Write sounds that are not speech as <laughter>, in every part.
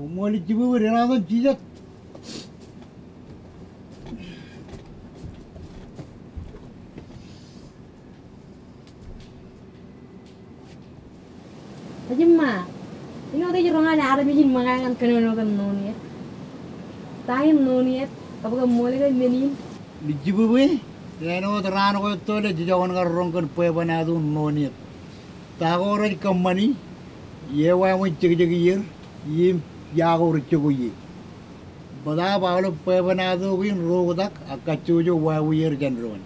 Умолите di рядом сидят. Tajima, ini udah jurang ada ada bikin makan kan kan kan noni ya. Tahin noni ya, apa kamu mulai kan ini? Dijibu bu, ini udah rano kau tuh udah jauhan kan rongkan pue banyak noni ya. Tahu orang company, ya wah mau cek cek year, yim යාග උරච්චකුයේ. බදා පාලු පේපනාදෝකින් රෝගදක් අක්කච්චූජෝ වයවුයර් ජැන්රුවන්.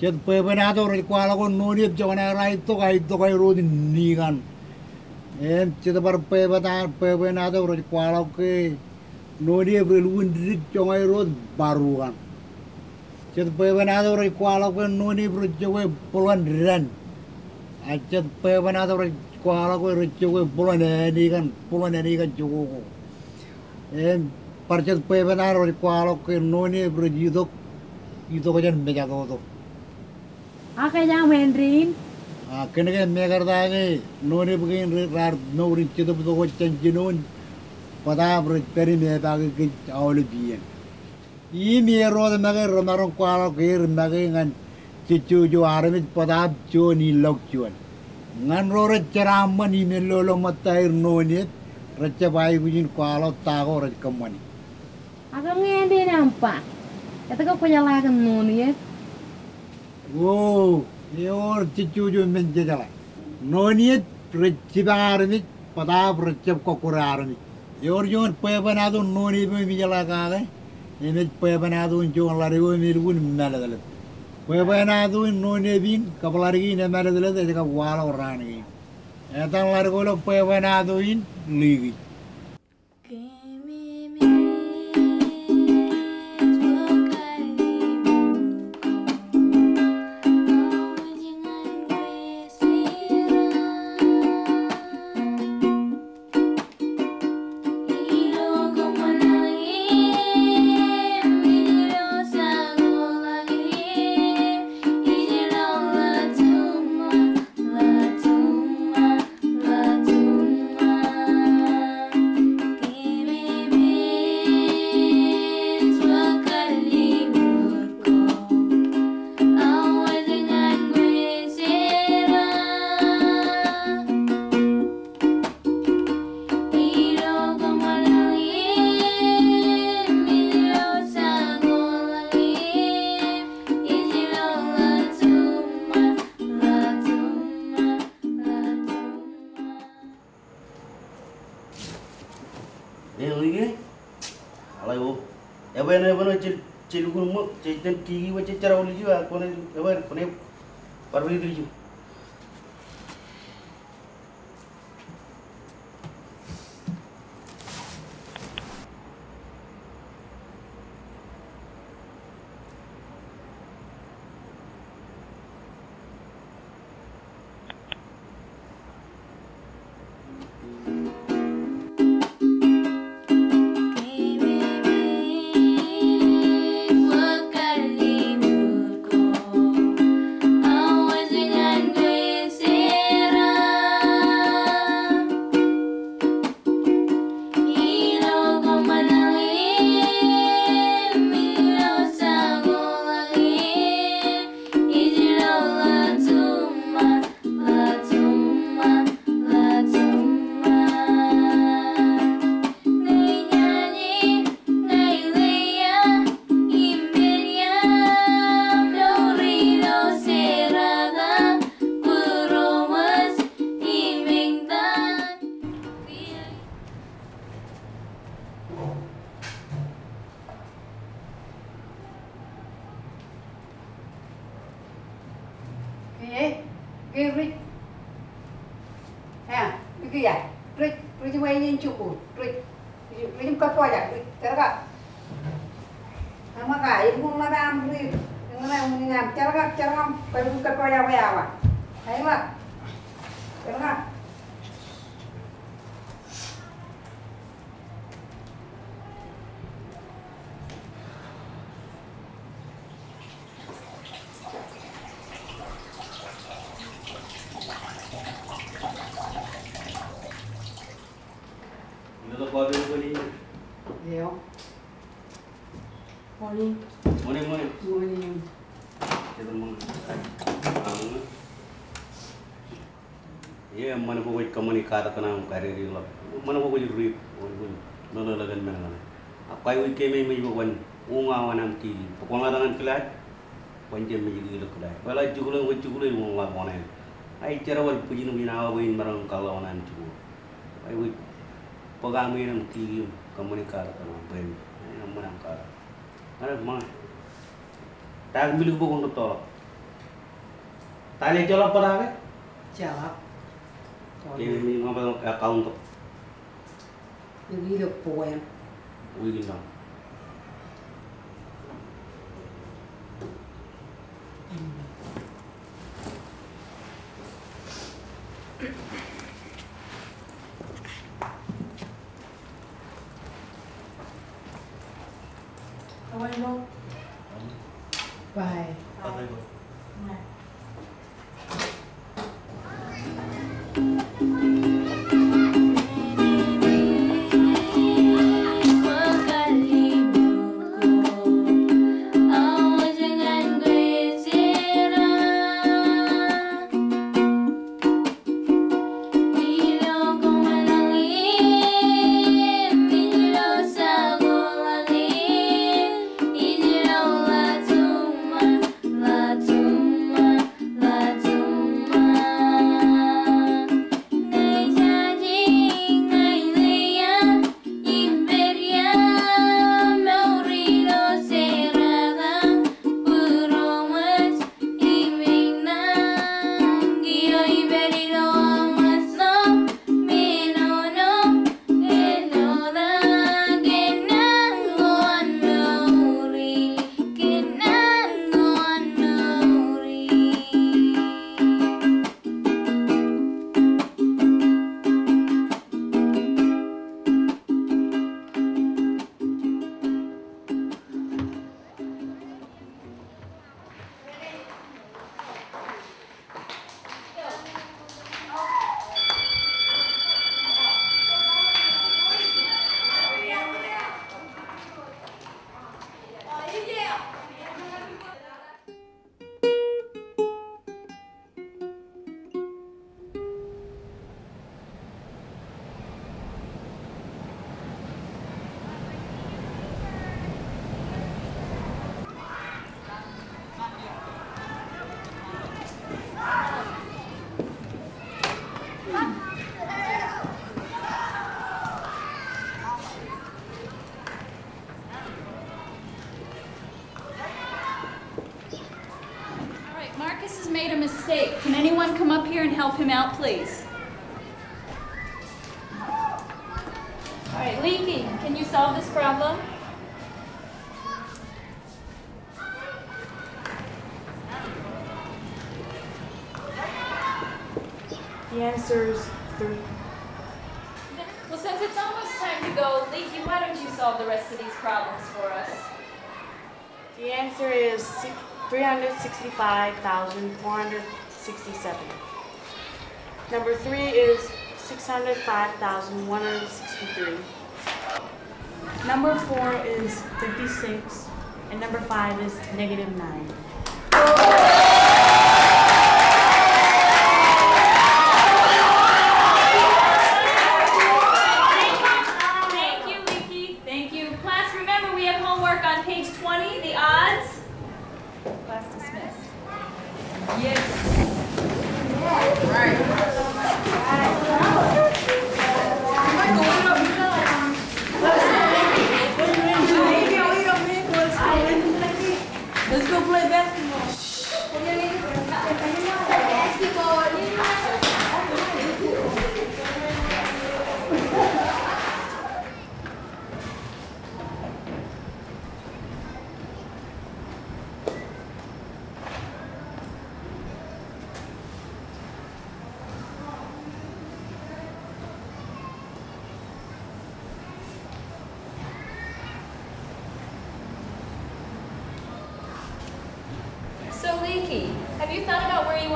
චෙත් පේපනාත රෙක්වාලකො නෝනියත් ජවනරයිත්තොක අයිත්තොකයි රෝධ නීගන්. එන් චිතපර පේපතා පේපනාත රෙක්වාලොක්කේ නෝඩිය ප්‍රලුවන් රිච්චොමයි රෝධ බරුවන්. චෙත් පේපනාත රෙක්වාලොක නෝනී ප්‍රච්චකොයි පොළොන් රැන්. අච්චත් පේපනාත රෙක්වාලකොයි රච්චකොයි පොළොන නීගන් පොළොන නීගන් චකෝකෝ. En, parchet pevenar ori kualo ke noni brujido itu kajan mega do Aka jam Henryin. Akhirnya kan mega tadi noni begin rar nori itu betul kau cincin pada berperi mega ke awal bian. Ini roda mega romaron kualo ke mega ngan cicu jo armit pada jo ni lok juan. Ngan roda ceraman ini lolo matair noni Raja bayi kujin kalau tahu raja kemani. Aku ngedi nampak. Kata kau punya lagi nuni ya. Oh, ini orang cucu jual menjadi lah. Nuni ya raja barni, pada raja kokurarni. Yor jual pebanadu nuni pun menjadi lah ini pebanadu jual lari pun miripun mana dalam. Pebanadu nuni bin kapalari ini mana dalam, jadi kau walau orang ini. tan largo lo puede buena aduin, ligi. ఎవరు ఎవరు చెలుగురు చెల్లిని టీవీ వచ్చి చెరవలు ఇవ్వ కొనే ఎవరు కొనే పర్వాలేదు ఇవ్వు kada kana um kare mana ko jil ri no no lagan men la apai wi ke me me wan unga wanam ti ko ma dangan kila wan je me jil kila wala jugula wa jugula mo la bona ai tera wal pujin wi na wa wi marang nam ti komunikar ben mana kara ana ma tag milu bo kondo tolak tale jolak jawab Tiene el mismo accounto. Vivido poem. Wigin lang. Mm.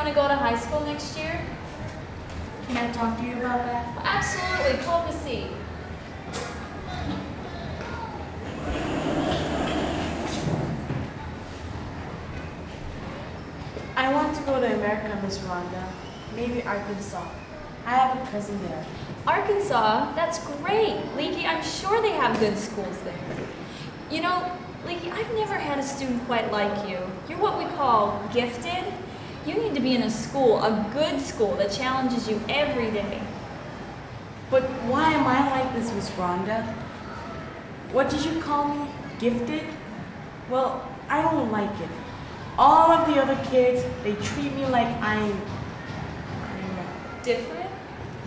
want to go to high school next year? Can I talk to you about that? absolutely. Pull up a seat. I want to go to America, Miss Rhonda. Maybe Arkansas. I have a cousin there. Arkansas? That's great. Leaky, I'm sure they have good schools there. You know, Leaky, I've never had a student quite like you. You're what we call gifted, you need to be in a school, a good school that challenges you every day. But why am I like this, Miss Rhonda? What did you call me? Gifted? Well, I don't like it. All of the other kids, they treat me like I'm... Different?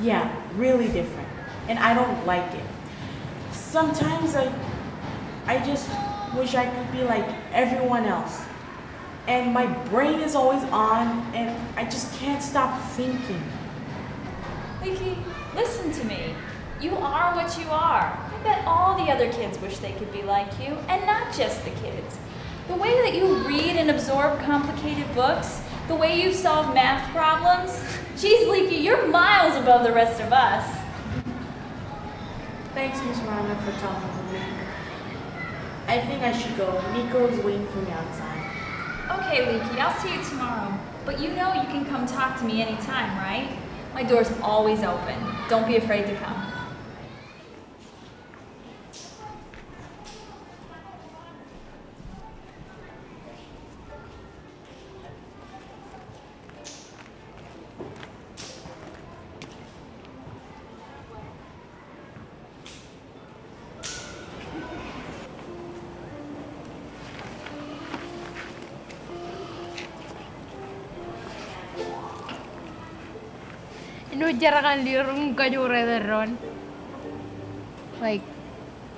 Yeah, really different. And I don't like it. Sometimes I, I just wish I could be like everyone else and my brain is always on and I just can't stop thinking. Vicky, listen to me. You are what you are. I bet all the other kids wish they could be like you, and not just the kids. The way that you read and absorb complicated books, the way you solve math problems, geez, Leaky, you're miles above the rest of us. Thanks, Miss Rana, for talking to me. I think I should go. Nico is waiting for me outside. Okay, Leaky, I'll see you tomorrow. But you know you can come talk to me anytime, right? My door's always open. Don't be afraid to come. tira ka ng lirong kanyure ron. Like,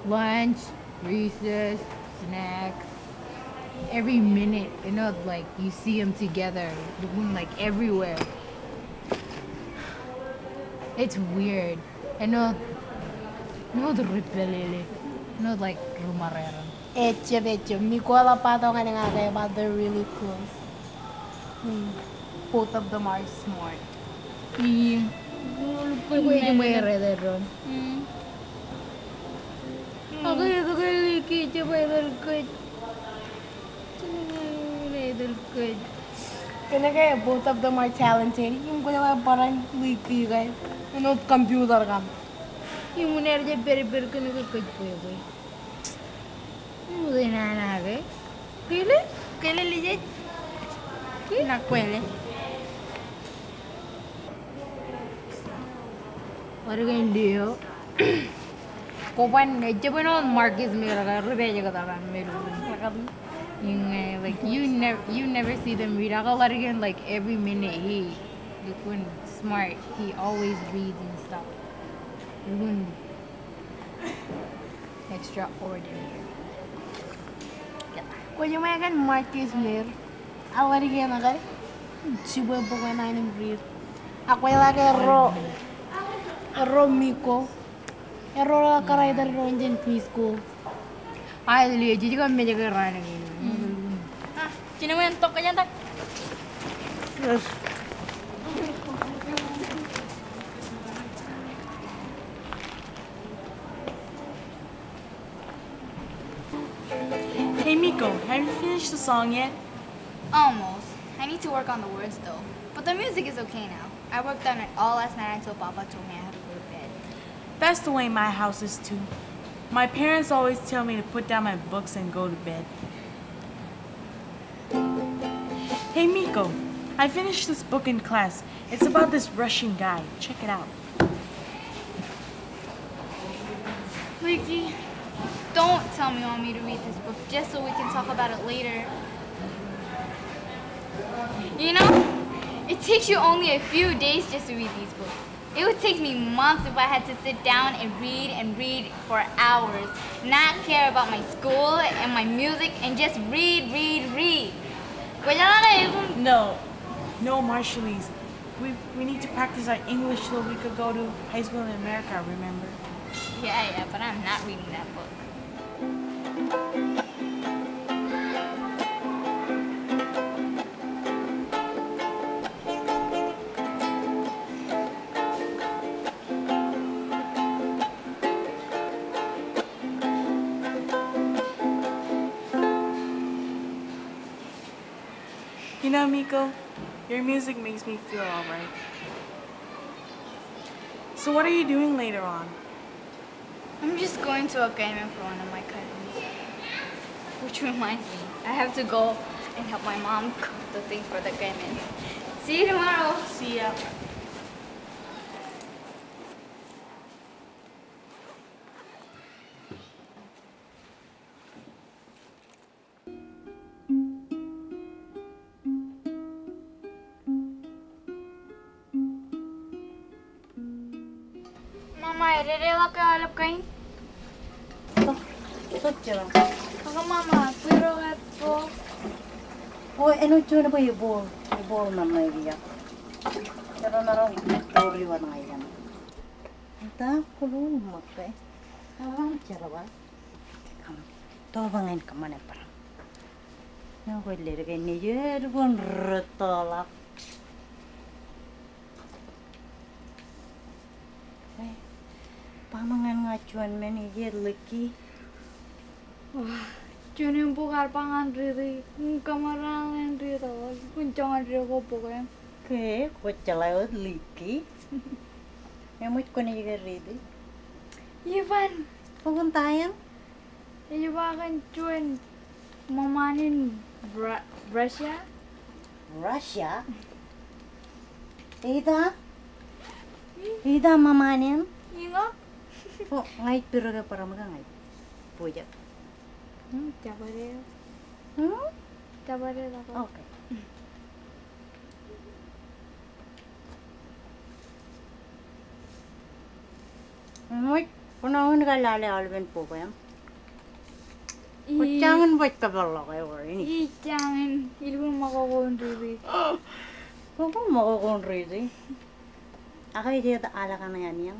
lunch, recess, snacks. Every minute, you know, like, you see them together. Like, everywhere. It's weird. You know, no the repelele. No, like, rumarero. Eche, eche. Mi kuala patongan nga kayo, but they're really close. Both of them are smart. Yeah. no. No, no. No, no. No, no. te no No, no. que no. No, both of them are talented. no no. No, parang No, no no computer No, Yung No, no No, no No, no No, no yung no. no no. na na No, no. No, lijet? no no. What are you going to do? Kopan jepun on Marcus mera ka rubeja ka you never you never see them read. lot larigan like every minute he Lukun smart. He always reads and stuff. Lukun extraordinary. Kaya may kan Marcus mera. Aga larigan aga. Chibu bukan ay nang read. Ako yung lagi ro. Error Miko. Error la cara de error en Pisco. Ay, le dije que me llegué raro. Mm. Ah, tiene un toque ya. Yes. Hey Miko, have you finished the song yet? Almost. I need to work on the words though. But the music is okay now. I worked on it all last night until Papa told me I that's the way my house is too. My parents always tell me to put down my books and go to bed. Hey, Miko, I finished this book in class. It's about this Russian guy. Check it out. Ricky, don't tell me you want me to read this book just so we can talk about it later. You know, it takes you only a few days just to read these books. It would take me months if I had to sit down and read and read for hours, not care about my school and my music and just read, read, read. No, no, Marshallese. We, we need to practice our English so we could go to high school in America, remember? Yeah, yeah, but I'm not reading that book. Nico. Your music makes me feel alright. So what are you doing later on? I'm just going to a game for one of my cousins. Which reminds me, I have to go and help my mom cook the things for the game. See you tomorrow. See ya. Rela kalap kain. Tot jawa. Kaka mama, pero po. O enak jo na po ibol. Ibol man na naro toriwa na Ita kulo makre. Awang jarawa. Kam. To bangain kamane parang. Nang ko lere ke pamangan chuan men iki legi chuan yung bukar pangan riri kamarangan <laughs> riri kuncangan riri kopo kaya ko po legi Emot ko na yung ready. Ivan! Pupuntayan? Iyo ba kan chuan mamanin Bra Russia? Russia? Ida? Ida mamanin? Ingat? po, ngait pero na para magangait. Puya. Hmm, kabare. Hmm? Kabare na po. Okay. Muy, punahon ka lale alwin po ba yan? Kutsangan ba't ka ba lang kayo rin? Kutsangan. Ilo mo makakundri ba? Huwag mo makakundri ba? Ako yung ala ka na yan yan.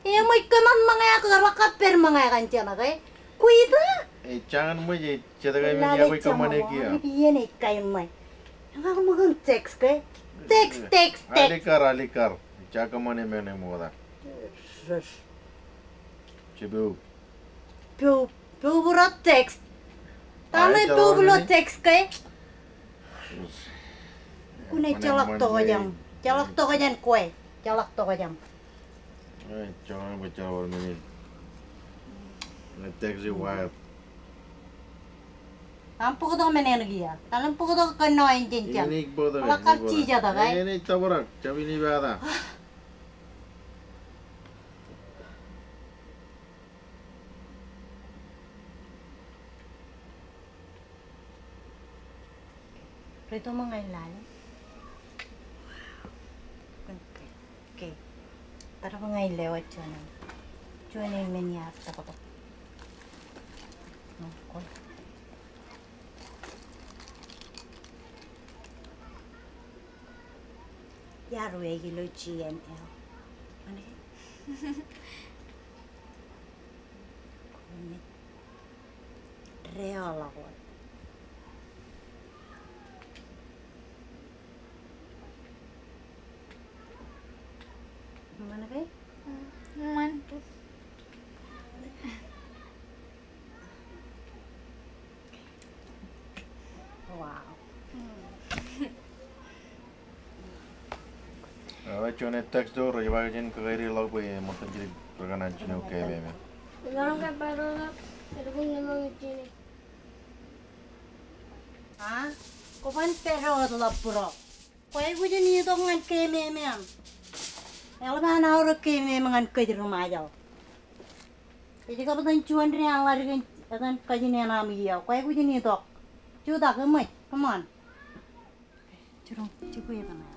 Iya, mau ikanan mangaya kagar wakat per mangaya kan cina, kay. Kuida. Eh jangan mau je cedek ini aku ikut mana ya? Iya nih kay mai. Nggak kamu kan teks kay. Teks teks teks. Alikar alikar. Cak kaman eme mana mau dah. Cebu. Pew pew berat teks. Tanah pew berat teks kay. toh jam, celak toh tokoyang kue. toh jam. ain't joined with y'all in a minute. Nag-text your wife. 안 뽑아도 매내기야. no puedo la 인젠 No 이니 뽑아도. que 깜치자다 가. ni 떠보라. Tarap nga ilewat yun. Yun yung minyak. Tapos ako. Okay. Yaro ya gilo GML. Ano yun? Reol ako. Gimana, Kak? Mantap. Wow. Aveți <laughs> un text de oră, ceva gen că ai loc pe mă tângiri prograna cine o cheie mea. Dar încă parola, pentru cum nu mă cine. Ha? Copan pe rola pro. Păi cu e ce ni Elmana orke me mangan kadir majal. Jadi kalau betul cuan dia yang lari kan kan kajian nama dia. Kau yang kajian itu, cuda kemai, come on. Curung, cukup ya panas.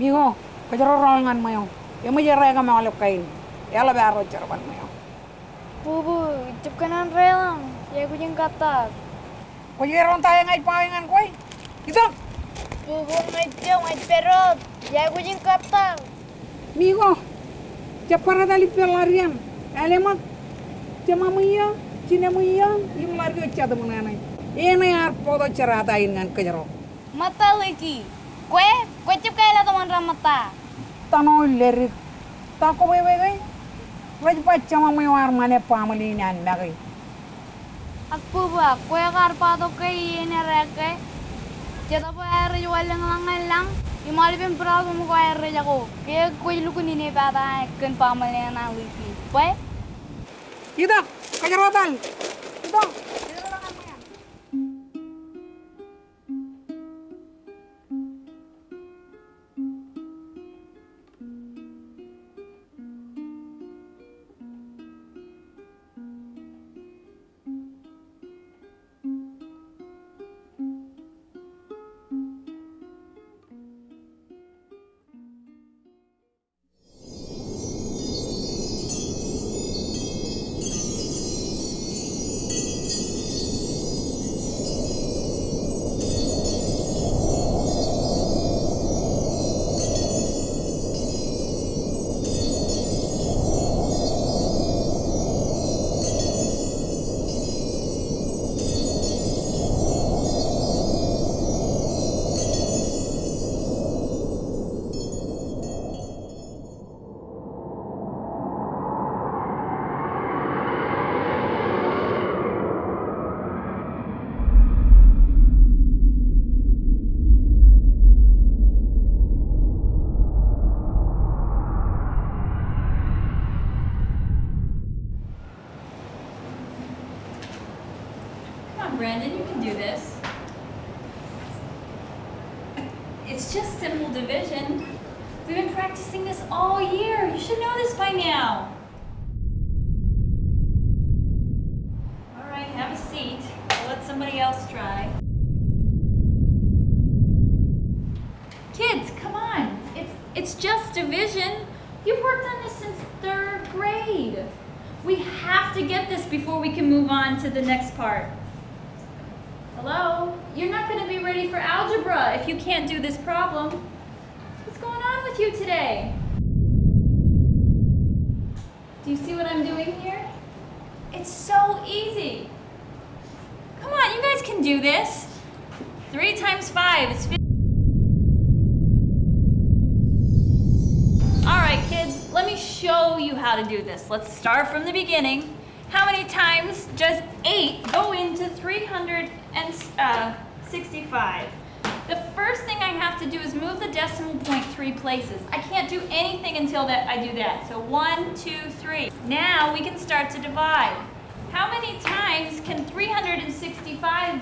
Mijo, kajororongan mo yung. Ya yung majaray ya ka Ya la Yala baro charapan mo mayo. Bubu, ijip ka nang relang. Ya ko yung katak. Kujeron tayo ngayit pangayangan koi? eh. Gitu. Isang! Bubu, ngayit yung, ngayit perot. Ya ko yung katak. Mijo, para dali pelarian. Alemak, jamamuya, cinamuya, yung largo nai. Ini harpodo cerata ingan kajaro. Mata lagi. Kue, kue chip kaya lah teman ramata. Tano leri, tako bebe gai. Rej pacha mama yar mane pamali nan nagai. Aku ba, đây. Ở kue kar pa to kai ini rakai. Jeda po air rej walang langan lang. Imali quê lúc mo ko air ta cần Kaya kue luku nini đi, quê. đi đâu? Cái Kue? Ida, đi đâu?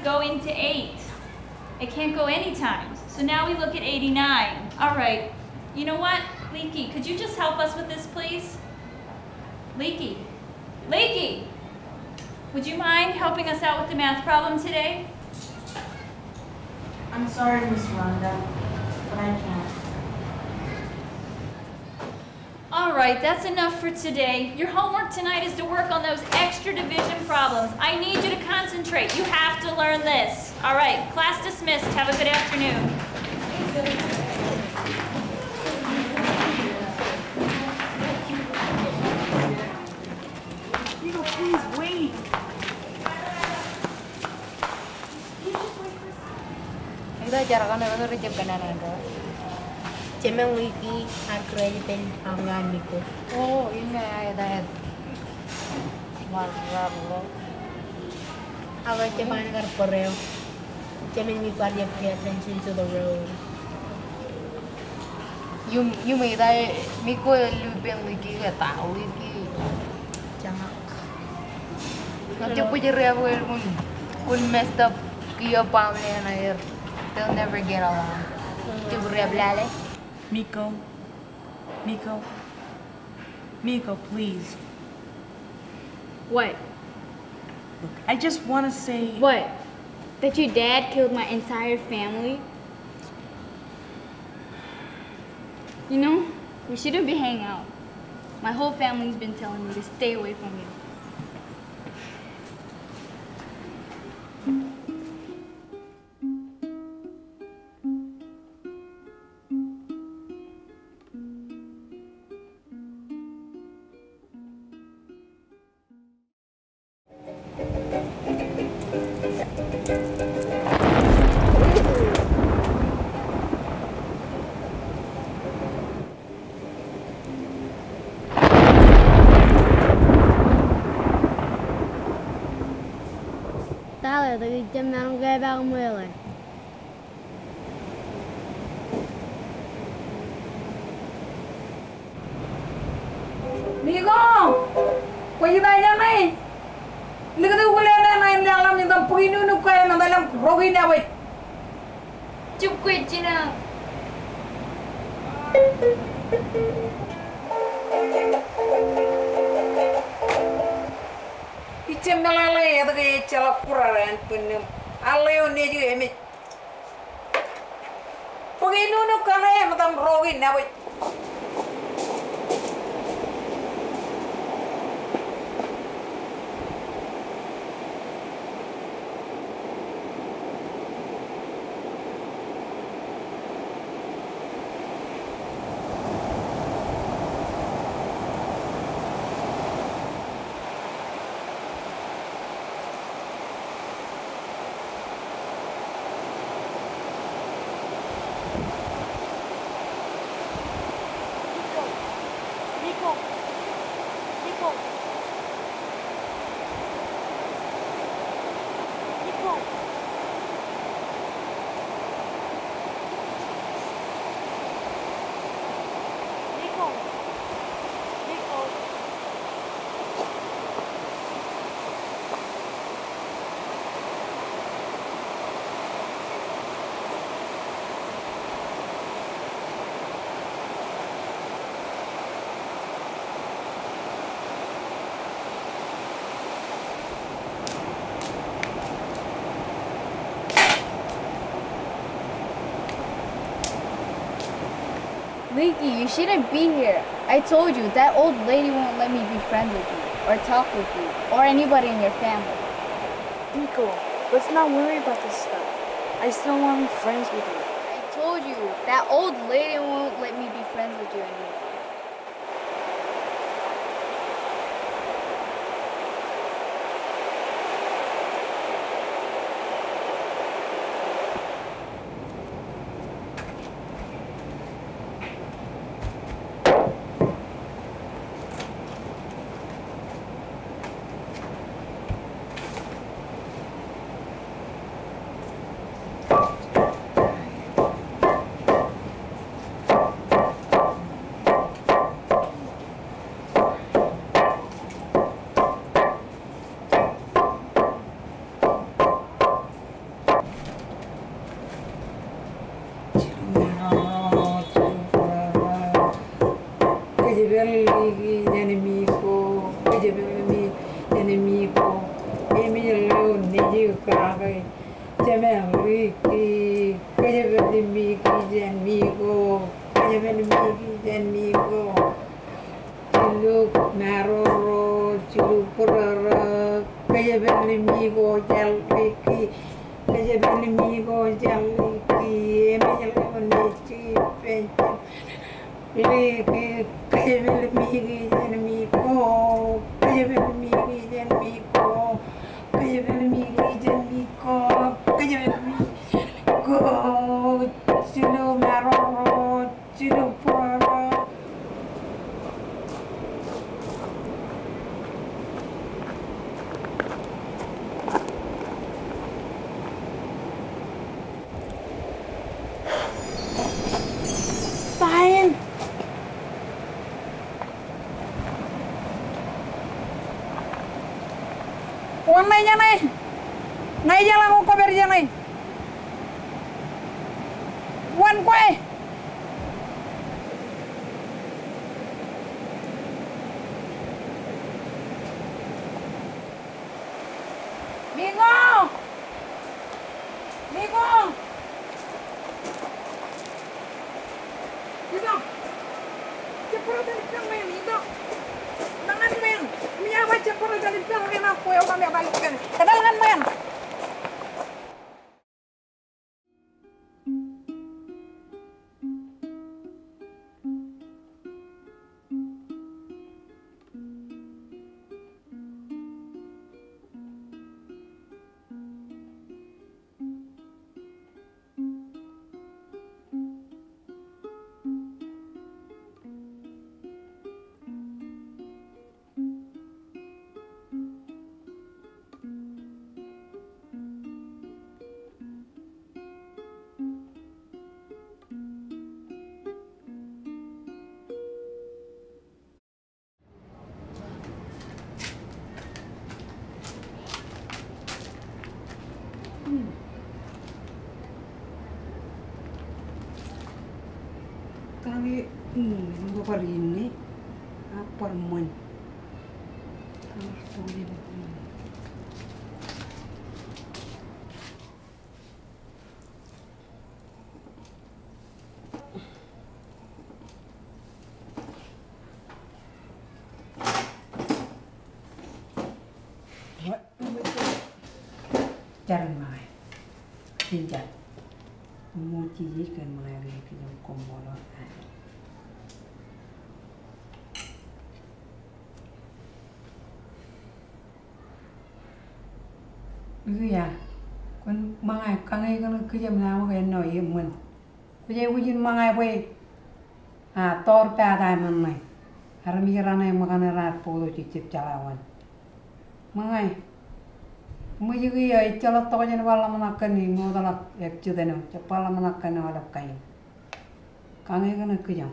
go into 8. It can't go any times. So now we look at 89. All right. You know what? Leaky, could you just help us with this, please? Leaky. Leaky! Would you mind helping us out with the math problem today? I'm sorry, Miss Rhonda, but I can't. All right, that's enough for today. Your homework tonight is to work on those extra division problems. I need you to concentrate. You have to learn this. All right, class dismissed. Have a good afternoon. please wait. Kita jarang kan, itu rejim kanan ada. Cemang wiki arkrelipel hangganiko. Oo, oh, yun nga ay dahil. Marrabo. Awa cemang nagar poreo. Cemang wiki parya pay attention to the road. Yung yung may dahil miko lupeng wiki ka tao wiki. Cangak. Nanti po jadi ako yun kun kun messed up kiyo pamle na yun. They'll never get along. Mm -hmm. Miko, Miko, Miko, please. What? Look, I just want to say... What? That your dad killed my entire family? You know, we shouldn't be hanging out. My whole family's been telling me to stay away from you. Mẹ de manga vermelha. Migon, kuy ba ya mai. Ndika tu kuya na na indi alam ni tam pui nu nu làm na dalam rogi na wai. Chup kuy china. Thank you. cemelale ya tuh kayak celak pura kan penem juga ini pengen nuno kalian matam rogi nih Vicky, you shouldn't be here. I told you, that old lady won't let me be friends with you, or talk with you, or anybody in your family. Nico, let's not worry about this stuff. I still want to be friends with you. I told you, that old lady won't let me be friends with you anymore. kali hmm gua kali ini apa mun Jalan mai, tinjat, mau cici kan main ke yang kompor. à con mang 강에 con cứ chậm nào cái nó yếm mình bây giờ cái mang ai quay à tor pa đại mình này hàm gì ra này mà cái ra po đồ chỉ chụp chả wan mang ai mới giờ cái ấy chả là to nhân là làm ăn cái này mua đó là ép chưa thế nào chả pa làm nó cái này đập cái 강에 con cứ chậm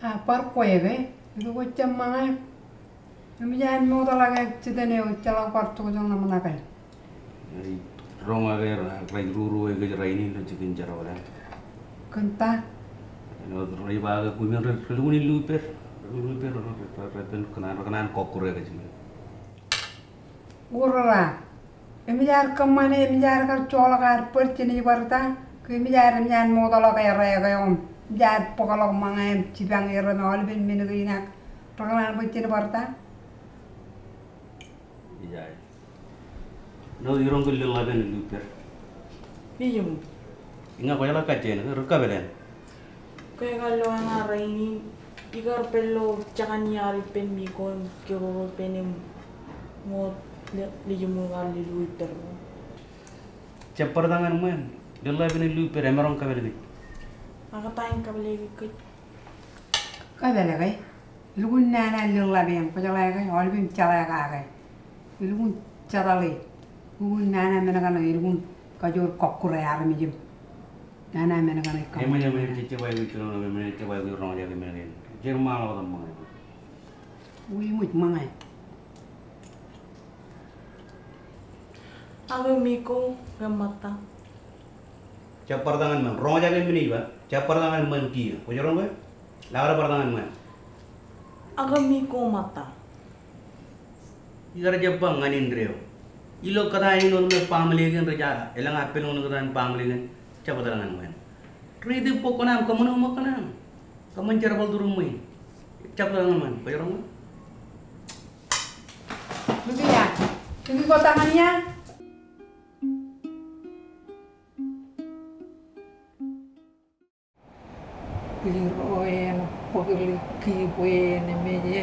à par quay cái cái chậm mang ai Mitähän muuta lage sitten eu jalan kartu kun jangan mana kai. Rong age rai ruru ege rai ini lo jadi jaro ora. Kenta. No rai baga kumin rai luni luper. Luper rai pen kenan kenan kokur ege cikin. Urra. Emijar kemana emijar kar cola kar percini barta. Kemijar emijar muuta lage rai ege om. Jar pokalok mangai cibang ira nol bin minuginak. Perkenalan nih barta ijaay no yurongo lil ngabe ni luper iyum inga ko yala kajen ro kabelen ko yala na raini igar pelo chakan yari pen mi kon ke ro penem mo li yumu gal li luper chapardangan men dilla bini luper emerong kabelen aga tain kabelen ke kabelen kai lugun nana lil laben ko jala kai olbim chala kai ilgun cadali ugun nana menagana ilgun kajor kokkura yarami jim nana menagana kam ema jam hem chitte bay witro no men te bay witro no jam men jer mala wadam mangai wi muj mangai Aku miko gemata. Cap pertangan man, roja kan bini ba, cap pertangan man kia, ujar orang ba, lagar pertangan man. Aku miko mata. ಇದರ ಜಬ್ಬ ಅಂಗನಿಂದ್ರಿ ಅವು ಇಲ್ಲೋ ಕದ ಏನು ಒಂದು ಪಾಮಲಿಗೆ ರಜಾ ಎಲ್ಲ ಅಪ್ಪಿನ ಒಂದು ಕದ ಪಾಮಲಿಗೆ ಚಪದರ ನಂಗೆ ಟ್ರೀ ಇದು ಪೊಕ್ಕನ ಕಮ್ಮನ ಮೊಕ್ಕನ ಕಮ್ಮನ ಚರಬಲ್ ದುರು ಮೈ ಚಪದರ ನಂಗೆ ಪೈರ ya, ini kok tangannya? Liroen, pokoknya kibuene meje.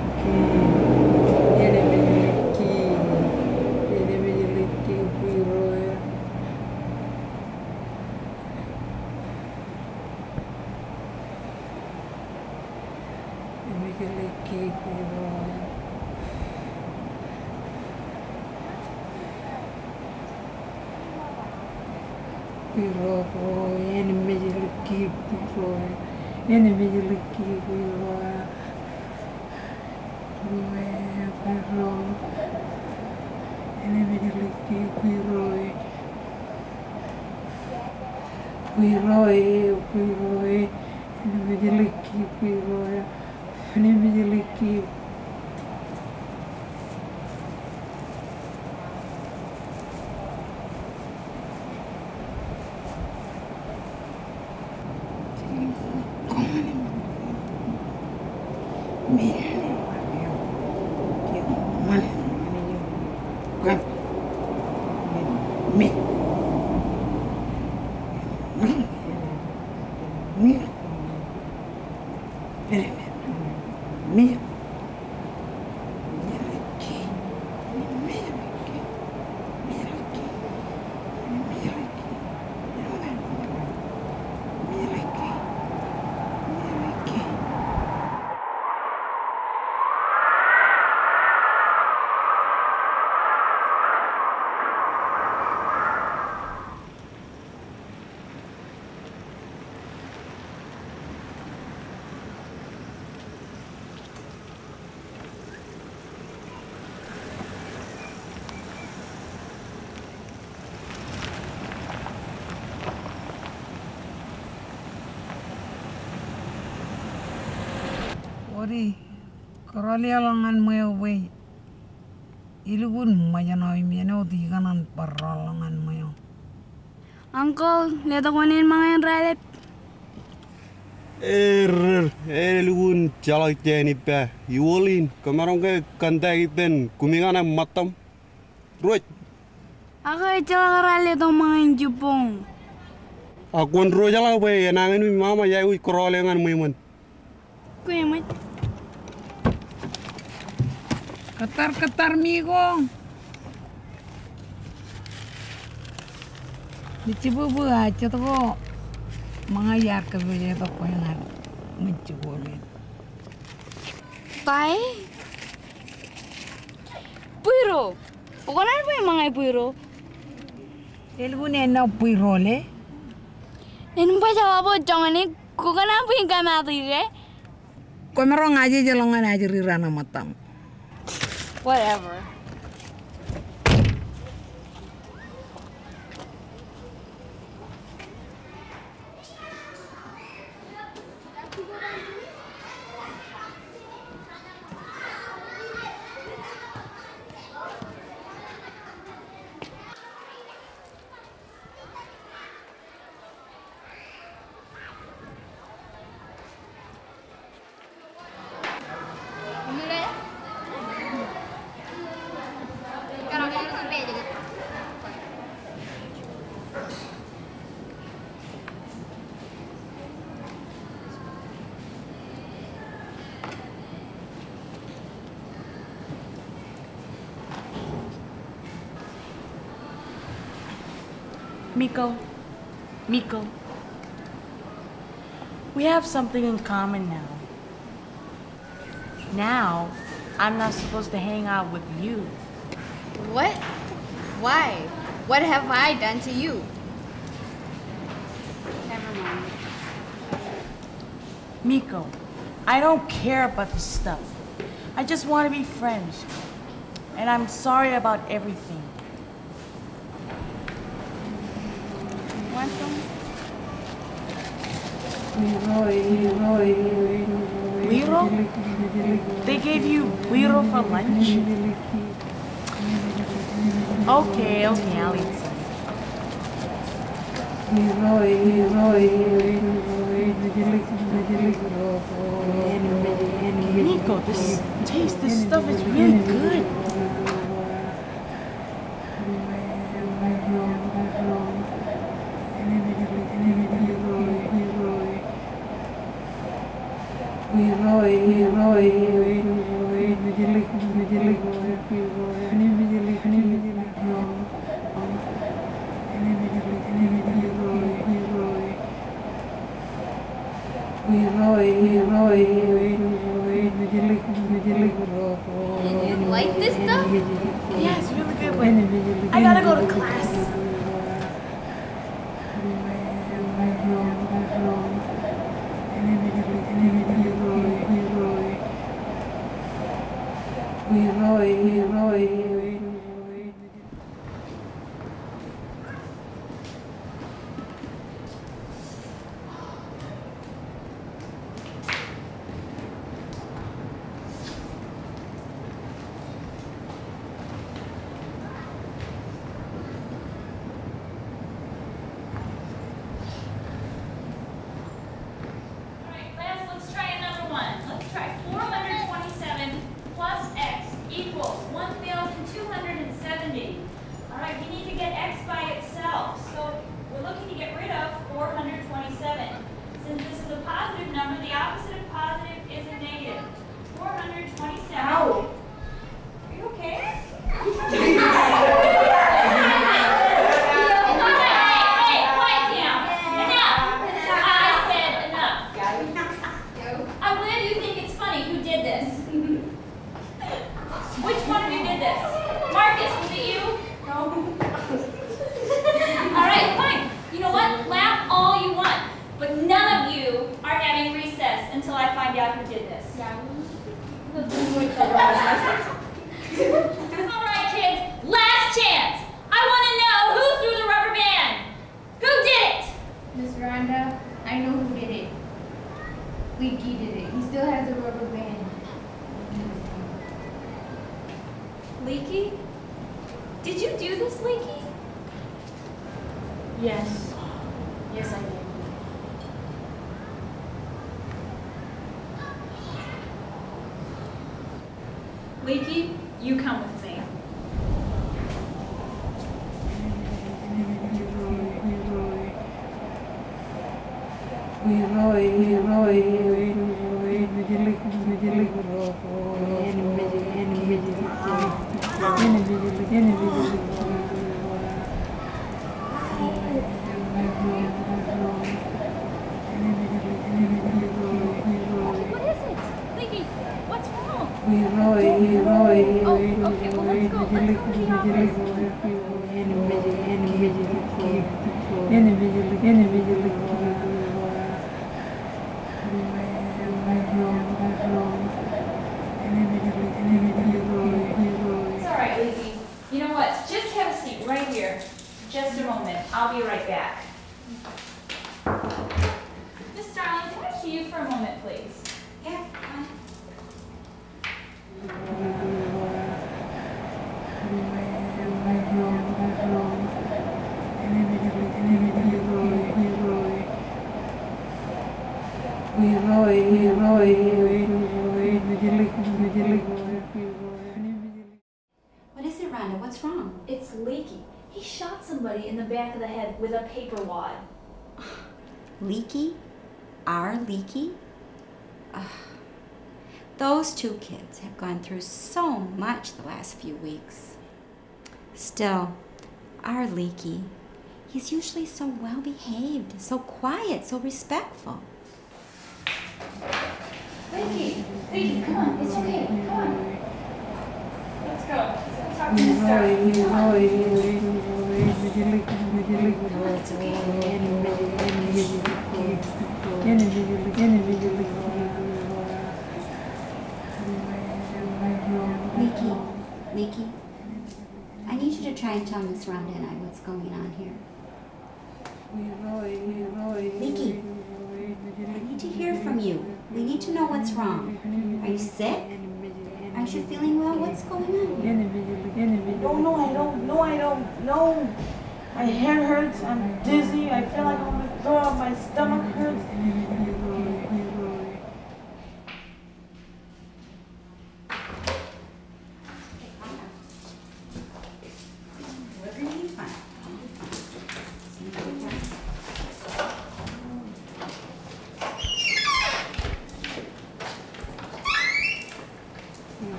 Australia langan meo wei ilugun mayano imiano diganan parra langan meo Uncle, lihat aku nih mangan ralet. Err, er lugun jalak jeni pe, yuolin, kemarong ke kantai iten, kumingana matam, ruwet. Aku jalak ralet dong mangan Jepang. Aku nro jalak pe, enangin mama ya uy korolengan memen. Kuemet. Ketar, ketar, migo. Dicebubu aja tuh kok. Mengayar ke baju toko yang ada. Mencubulit. Pai. Puiro. Pokoknya apa yang mangai puiro? Ilmu nena puiro le. Nenu pai jawab apa jangan ini. Kukana apa yang kamu hati ke? Kau merong aja jalangan aja rirana matamu. Whatever. Miko, we have something in common now. Now, I'm not supposed to hang out with you. What? Why? What have I done to you? Never mind. Miko, I don't care about this stuff. I just want to be friends. And I'm sorry about everything. Wiro? They gave you Wiro for lunch? Okay, okay, I'll eat some. Nico, this taste, this stuff is really good. through so much the last few weeks. Still, our Leaky, he's usually so well behaved, so quiet, so respectful. Leaky, Leaky, come on, it's okay, come on. Let's go. talk to leaky. I need you to try and tell Miss Rhonda and I what's going on here. Leaky, I need to hear from you. We need to know what's wrong. Are you sick? Aren't you feeling well? What's going on here? No, no, I don't. No, I don't. No. My head hurts. I'm dizzy. I feel like I'm going to throw up. My stomach hurts.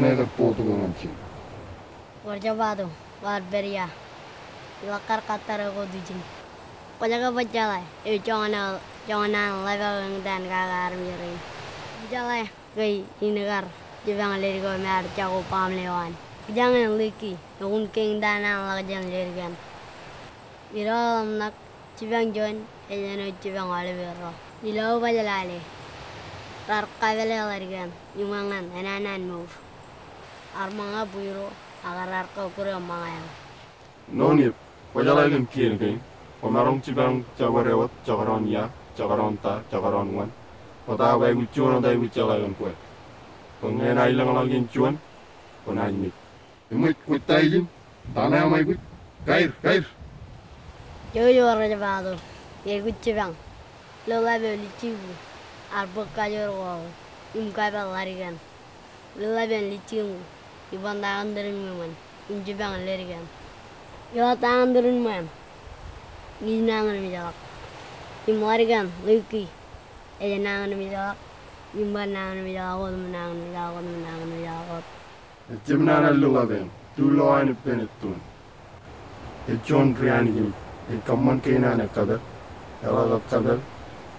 Janeiro Portugal manchi. Warjabado, Barberia, Ilakar Qatar ko dujin. Kajaga bajala, e jangan jangan level dan gagar miri. Bajala, gay inegar, jibang leri ko mer jago pam lewan. Jangan liki, yung king dana lagjan lerigan. Iralam nak jibang join, e jano jibang alibiro. Ilaw bajalale, Tarkabele larigan, yumangan, ananan move. armanga buiro agarar ka u kure mangaya noni wajalagin kirgin komarong chibang c h a g a r e w a t h a g a r o n ya c h a g a r o n ta c h a g a r o n wan kota wai gucuan h dai gucalagan h kue kongena ilang lagin cuan h konanyi i imut kutaijin tanaya mai gut kair kair yoyo waraja bado ye gucibang h lola beli cibu arbok k a y o r wau imkai balarigan lola beli cibu Ibang tatandurin mo man. Hindi ba ang lirigan? Ibang tatandurin mo yan. Hindi na ang namisalak. Yung marigan, Luki. Ede na ang namisalak. Yung ba na ang namisalakot, mo na ang namisalakot, mo na ang namisalakot. Etcim na nallugaben, tuloan ipenettun. Etchon priyanigim, ekkamman kainan ekkadar, yalagakkadar,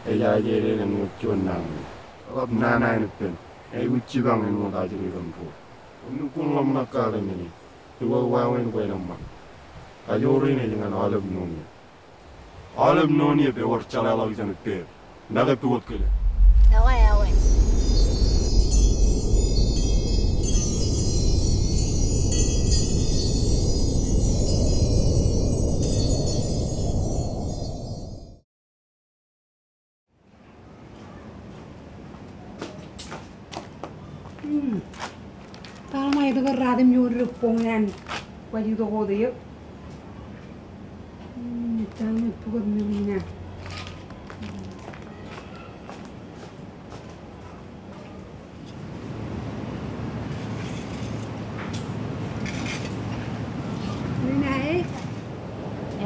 eyajere nengutchon nangu. Rab nana ineppen, eyguchibangen mutacirikan poğur. kulum na kala mini iwa wawen gwe namma ayori ne jingan alab nonia alab nonia be war chala la wisan pe ndaga pe them you rupongan why you go there tell me put me in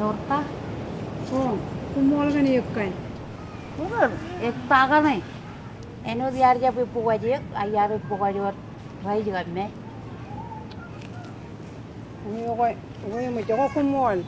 എവർത്താ ഓ കുമ്മോളകനെ ഒക്കെ എത്താകണേ എന്നോട് യാർ പോയി പോകാ അയ്യാറ് പോകാ റൈജ് കമ്മേ Ой, ой, ой, мы тебя кумон.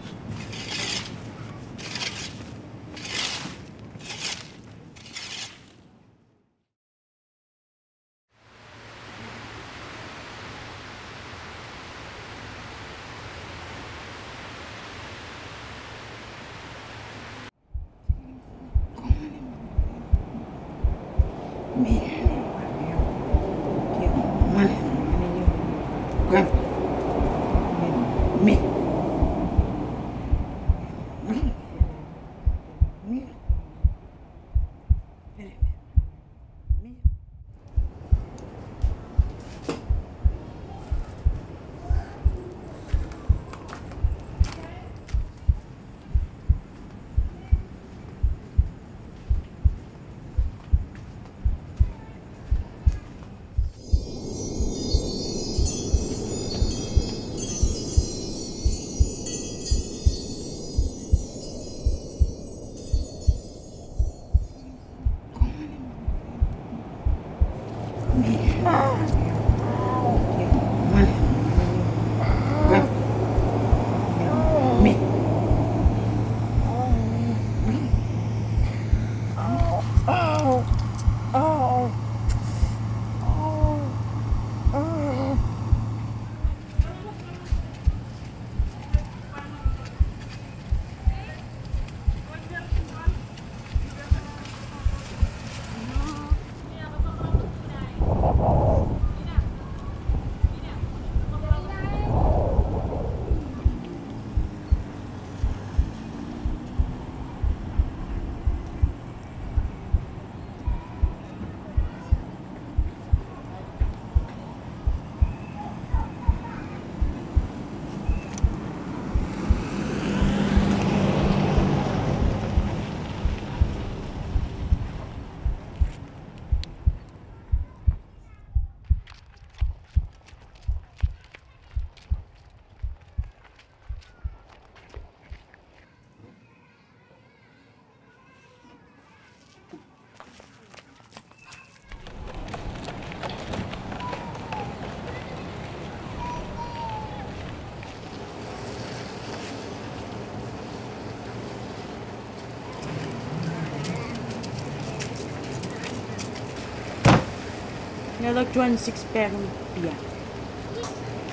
six per rupiah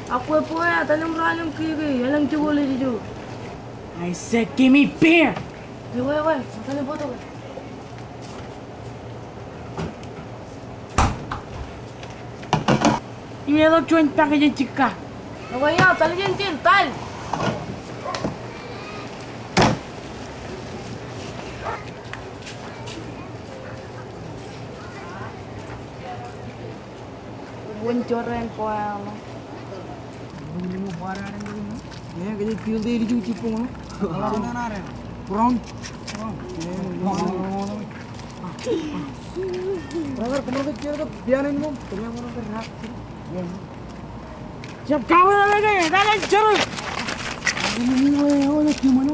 Aku apa ya, tanong kanan kiri. yang tu boleh itu. I said, give me beer! Wait, wait, wait. Saan na bottle? Yung electronic package yung ya, Tanya jentil, tanya. jorren poano నేను ఇది క్యూల్ దేలి చూచి పోను అలాగనారే brown brother Kumar కి చేరు Bjorn in ముం తుమే మొన కి రాక్ जब कावड़ लगे दादा जरूर ये नहीं हुए हो ये क्यों मनो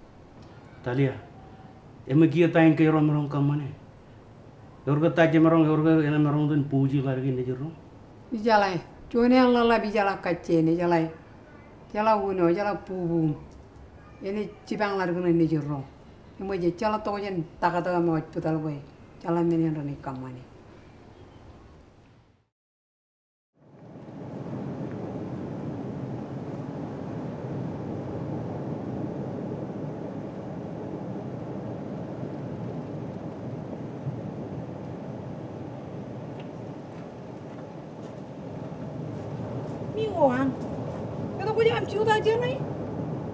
Talia. emang kia tayang ke orang merong kamane. Yorga taje merong yorga ena merong tuh puji lagi nih jero. Di Cuman yang lala bijala kace nih jalai. Jala wuno jala pubu. Ini cipang lari kena nih jerong. Ema je jala tokojen takataga mawat putal gue. Jala menen rani kamane. doang. Itu ko jam ciuta aja nih.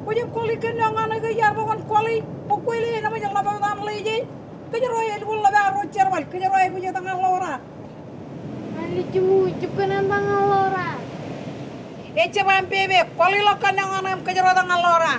Ko kuali koli ya, kan, ya, kan, kan yang ngana ke yar bangon kuali, Ko kuili nama jang laba tam leji. Ke jero ye dul laba ro cerwal. Ke jero ye punya tangan lora. Mandi cu cukup tangan lora. Ece bebe kuali lo kan yang ngana ke jero tangan lora.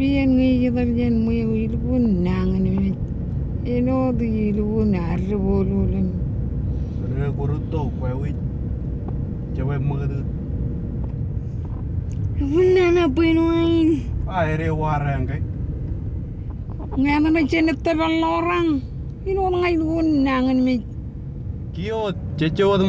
യലബിയൻ യലബിയൻ മുയവിലുവൻ നാങ്ങനവൻ എന്നോട് ഇലുവൻ അറു പോലും കൊറുത്തോ കൊയവി cewek mengerti Bener ngapain main? Akhirnya warang Nggak ada macam netebal orang Ini orang Kiot, cecewa tuh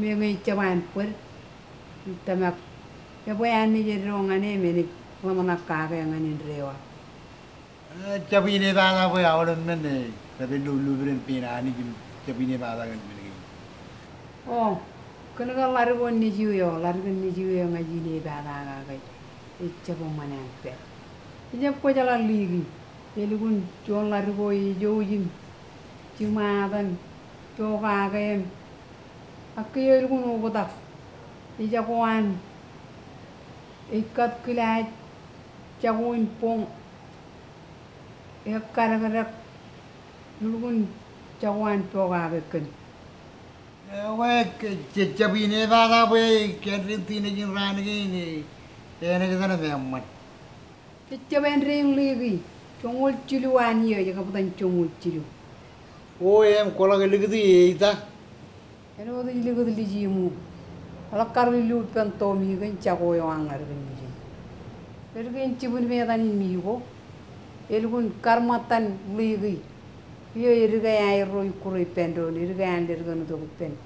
mimi chaman pur tamak kapuyan ni jerong ane mini pamanak kake ang anin rewa Chabine bala po yaw tapi lu lu Sabi lulu rin pinani kim chabine bala kan pinagay. Oh, kung ka largon ni Juyo, largon ni Juyo nga jine bala ka mana Itcha Ini manang pe. Itcha po jala ligi. Telugun chon largo i cuma Chumatan. Choka kayem. Aku yang ilmu nunggu ta. Ija kuan. Ikat kelihat. Jagoin pung. Ikat kerak. Ilmu jagoan toga bikin. Wek cecapi ini pada wek kerin tini jinran gini. Ini kita nanti amat. Cecapi ini yang lagi. Cungul ciluan ya, jangan putan cungul cilu. Oh, em kolak lagi tu ya itu. ಏನು ಓದಿಲಿ ಗದಲಿ ಜೀಮು ಅಳಕ್ಕರಲಿಲ್ಲ ಉಪ್ಪಂತೋ ಮೀಗ ಇಂಚಾಗೋಯೋ ಹಂಗಾರ್ಗಂಜಿ ಎಲ್ಗ ಇಂಚಿಬುನ ಮೇದನ್ ಮೀಗೋ ಎಲ್ಗುನ್ ಕರ್ಮತ್ತನ್ ಉಳಿಗ ಅಯ್ಯೋ ಇರುಗಯಾಯಿರೋ ಇಕ್ಕುರು ಇಪ್ಪೆನ್ರೋ ಇರುಗಯಾಂಡಿರ್ಗನು ತೊಗುಪ್ಪೆನ್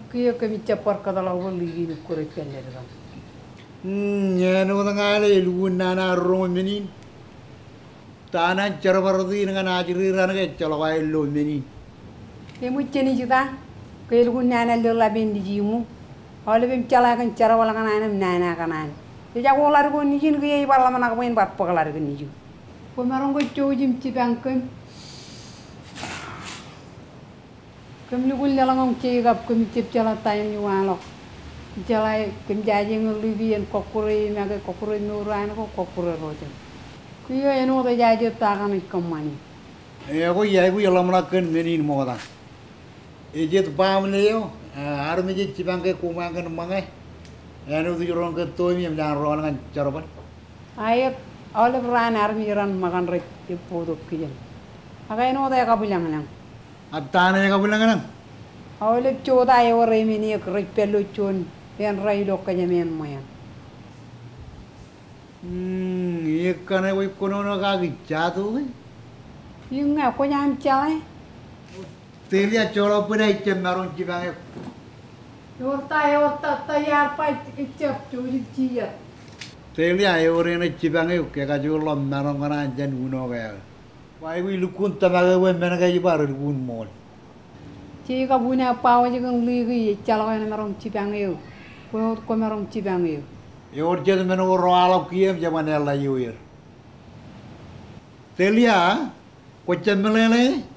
ഇക്കയൊക്കെ മിച്ചപ്പറക്കതളവുള്ളീ കുറിക്കല്ലരുതാം ഞാനൊന്നങ്ങാലെ എലുകുന്നാനാറോ ഒന്നിനീൻ താനാ ചെറുപറത് ഇനങ്ങനെ ആചരിക്കാനൊക്കെ ചെലവായല്ലോ ഒന്നിനീൻ എമുച്ചനിച്ചിതാ kelu gun nana lela di jimu, hala bim cala kan cara wala kan nana nana kan nana, jaja gun lari gun nijin gue iba lama nak gue iba pokal lari gun niju, gue marong gue chou jim cipang kem, kem lu gun lela ngom cewu gap kem cip cala tayang nyuwa lo, cala e kem jaji ngelu bian kokuri e maga kokuri e nuru ane kok kokuri roja. Kuya enu ta jaji ta kan ikomani. Eh, aku ya, aku ya lama nak kan, ini mau Ije tu pam ni yo, aru mi je cipang ke kumang ke numpang eh. Anu tu jorong ke tu mi jangan roan kan carapan. Ayat oleh peran aru mi joran makan rit ibu tu kijen. Agai no daya kapulang lang. Atana yang kapulang lang. Oleh coda ayu remi ni kerik pelu cun yang rai lok kajamen moyan. Hmm, ikan ayu eh, kono no kagi jatuh. Eh. Yung ngaku yang cale. Tilia cholo puna itse marun e. Yorta yorta tayar pa itse churi chiya. Teliä yorena e ukke ka jolo marun kana jan uno ga. Wai wi lukun tamaga we menaga yibar lukun mol. Chiga buna pawa jigan ligi chalo na marun chivange. Ko e ko marun chivange. Yor jed menu ro alo kiem jaman ella yuir. Teliä ko chemelele.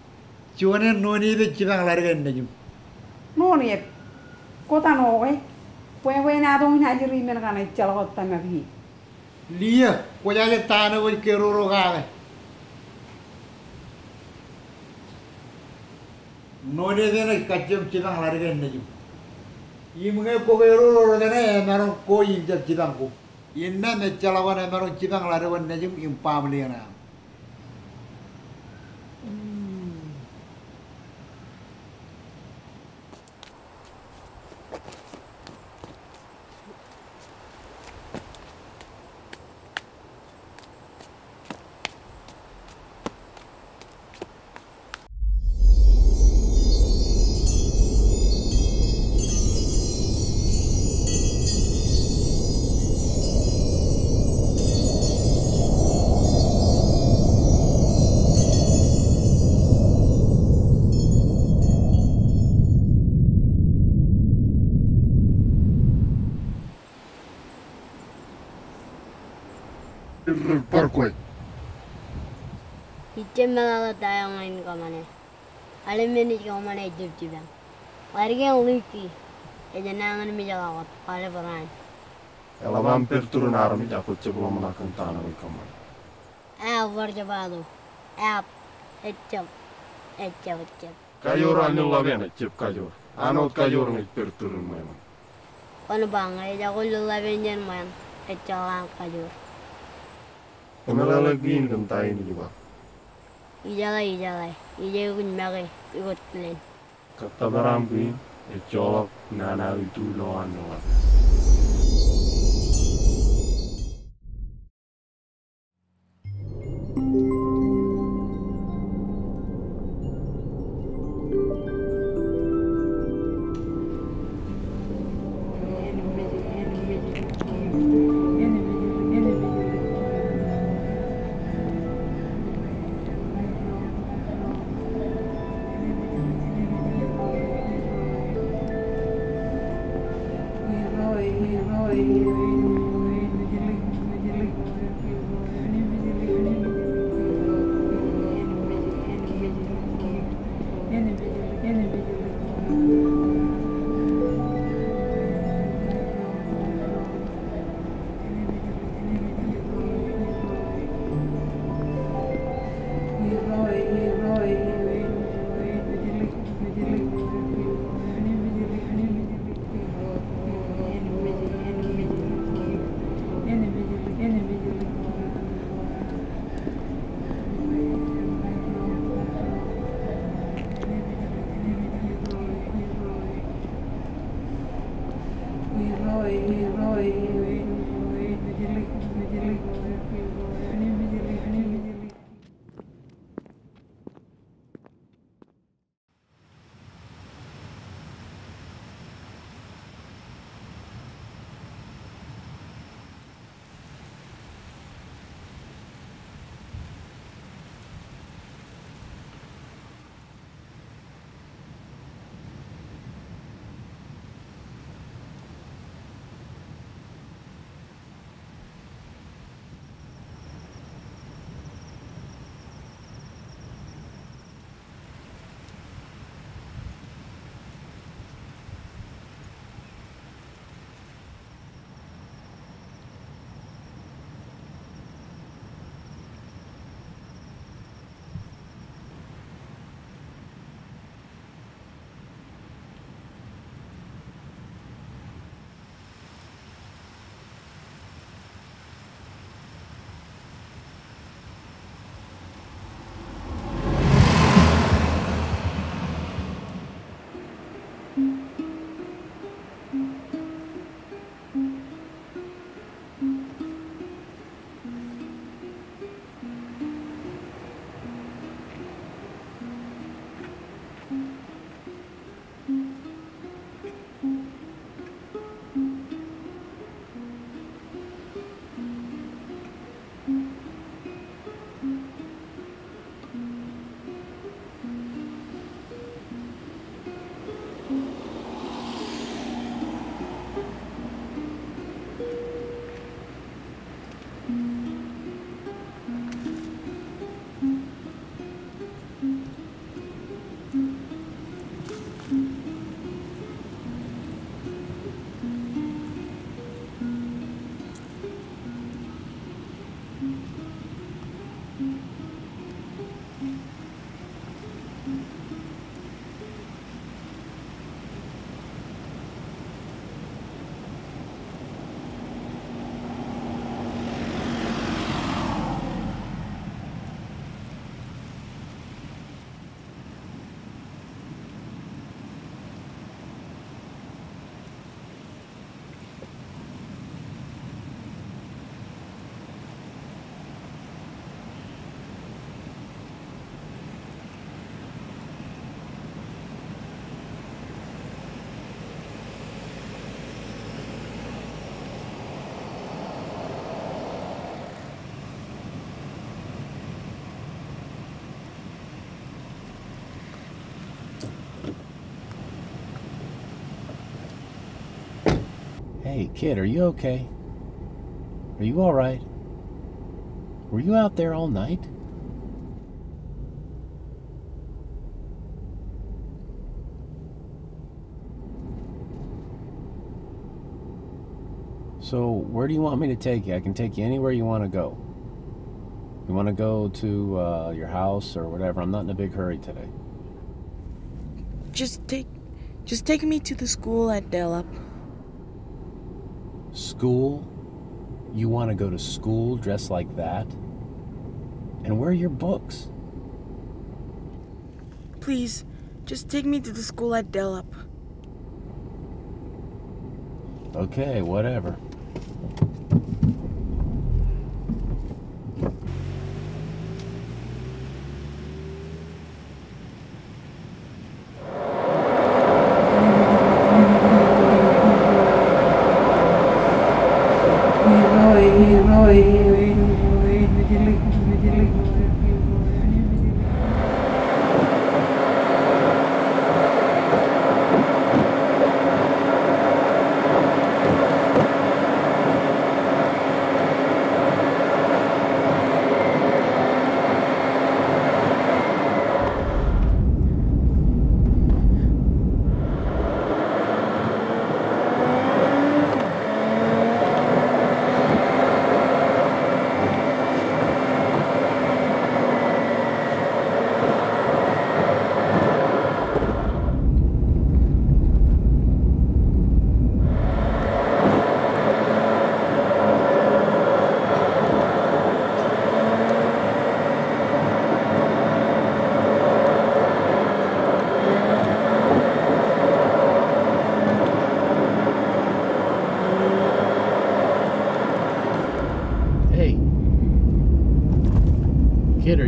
Cione noni itu lari kan, larga cuma Noni ya, kota noe, eh. kue kue dong, mina jiri mereka kana eh. jalan kota ma bi. Liya, jadi tanah, tana iya, kue keroro kaga. Noni itu kacau kan, na cuma. Ibu larga endajum. Imge kau keroro dana merong koi injak kau. Inna me cila kona merong kan larga endajum impam liya Cembelala dayangain kamane. Alemeni kamane edip dibang. Warga uliti. Ejenangan mijagawat pale peran. Elaman perturun armi jakut cebelum nakun tanami kamane. Aa varja balu. Aa etcap. Etcap etcap. Kayur anil laven etcap kayur. Anot kayur nit perturun memang. Onu banga ejakul laven jen man. Etcap kayur. Emelalag gindam tayin juga. Ijalai, ijalai. Ijai ugun ikut lain. Kata barang bing, ejolok itu loa noa. Hey, kid, are you okay? Are you all right? Were you out there all night? So, where do you want me to take you? I can take you anywhere you want to go. You want to go to uh, your house or whatever. I'm not in a big hurry today. Just take, just take me to the school at Dellup school, you want to go to school dressed like that? And where are your books? Please, just take me to the school at Dellup. Okay, whatever.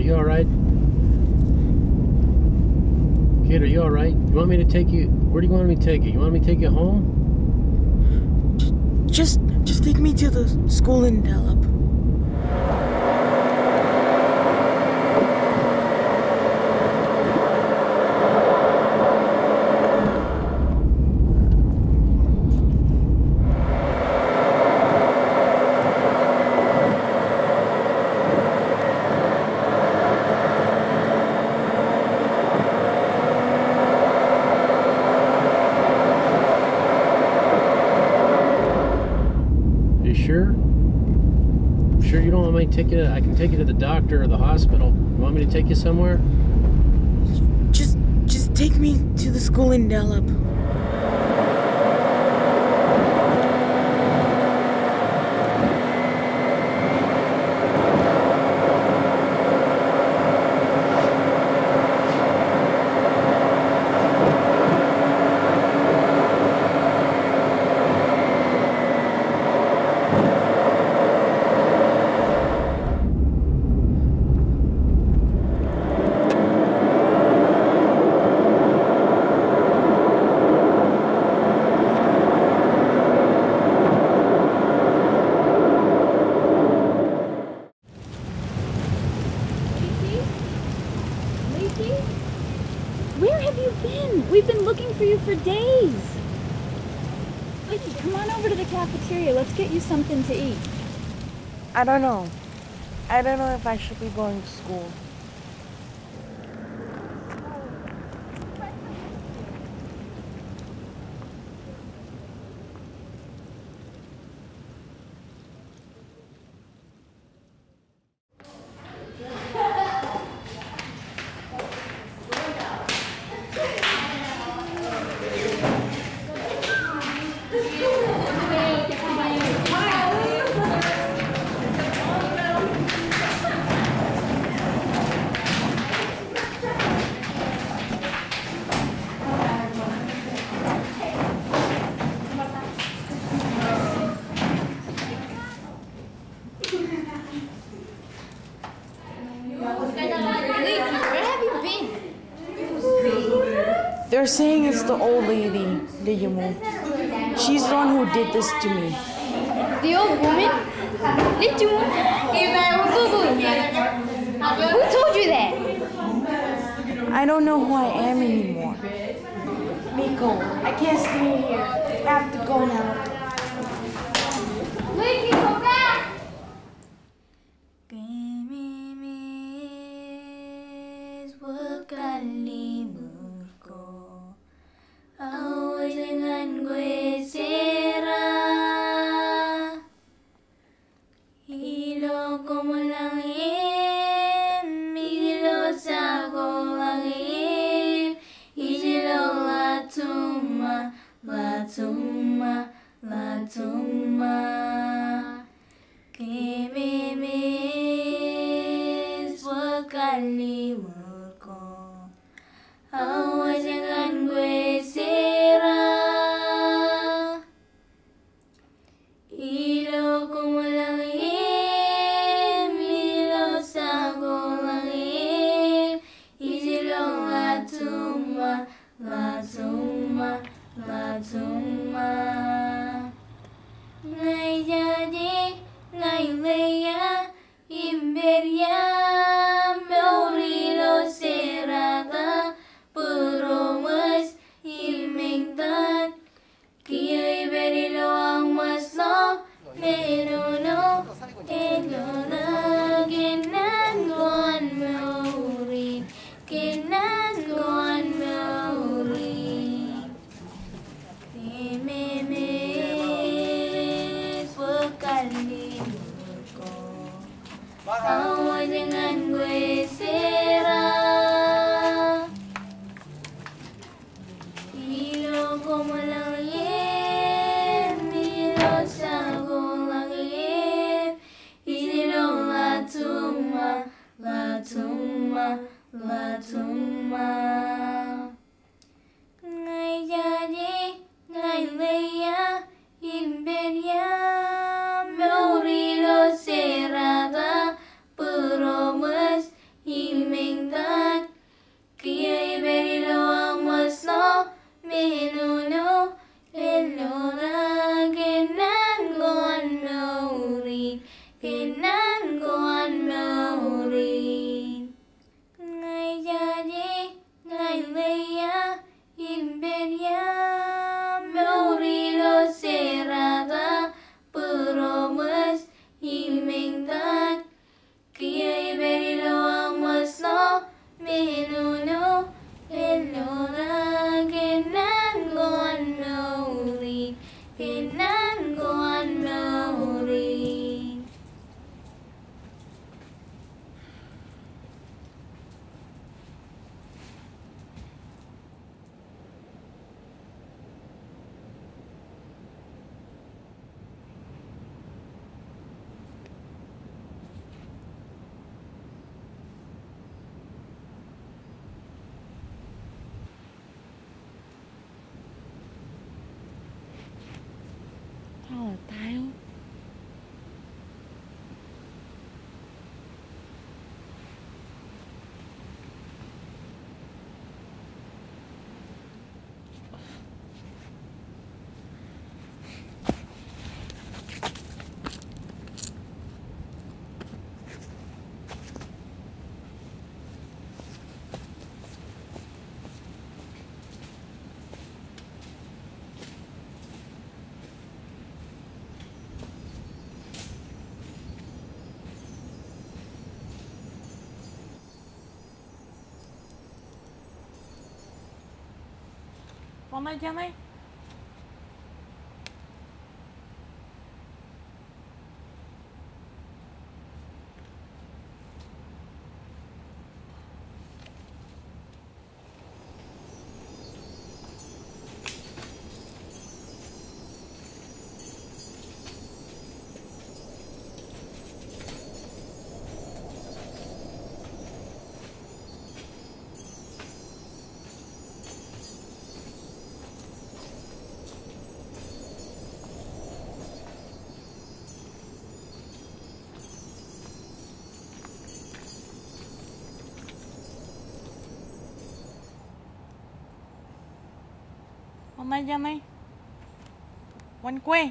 you all right? Kid, are you all right? You want me to take you? Where do you want me to take you? You want me to take you home? Just, just take me to the school in Dallas. take you somewhere. don't know. They're saying it's the old lady, Liyamu. She's the one who did this to me. The old woman? Liyamu? Who told you that? I don't know who I am anymore. Miko, I can't stay here. I have to go now. Away gue sera Hilo mo lang im sa ko lang im la tuma La tuma La tuma 我明天来。hôm nay dân ấy quanh quê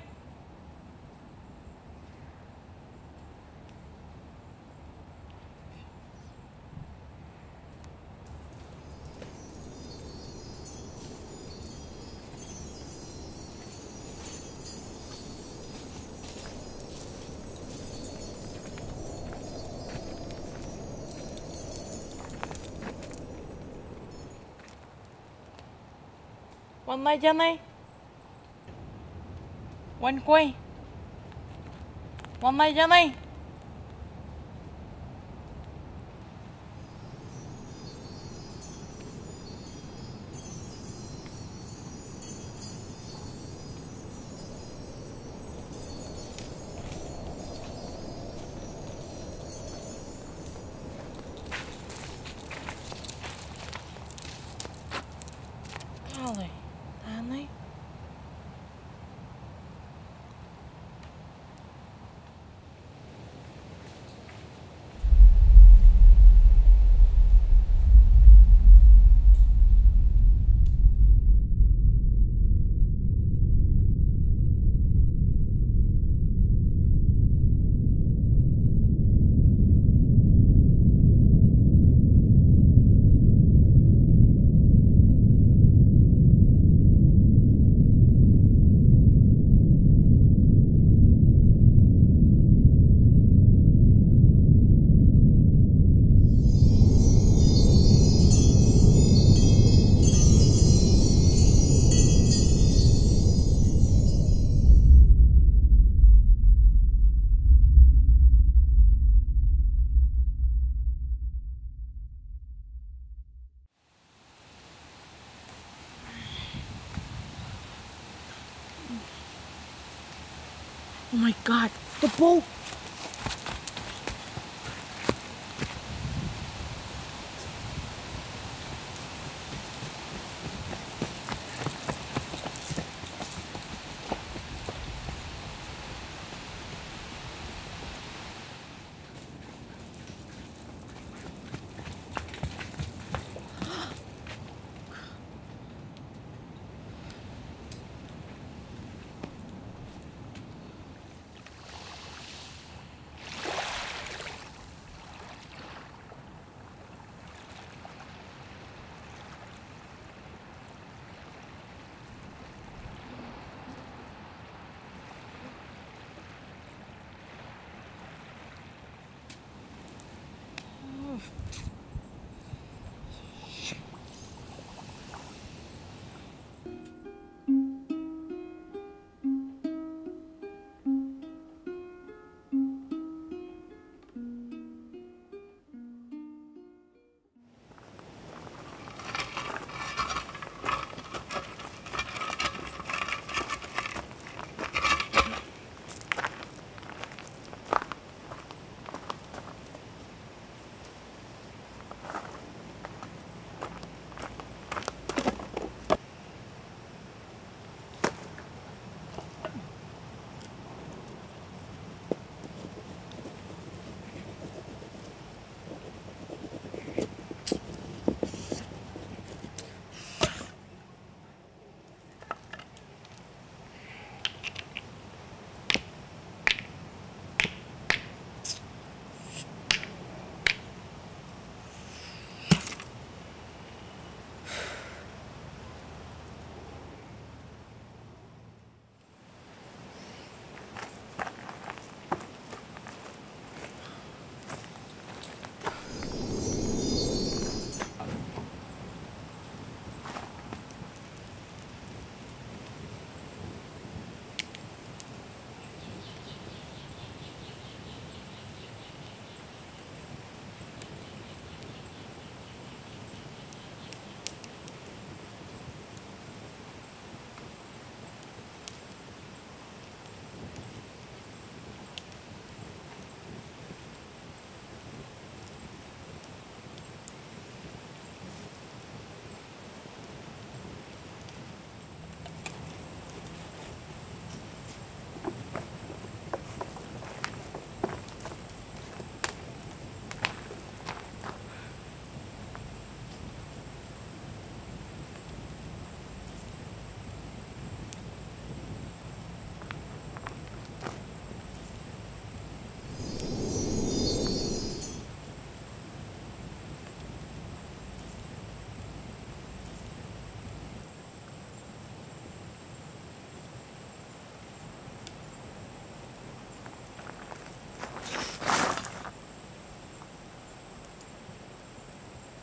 Hôm này chân này Quên quay Hôm này chân này people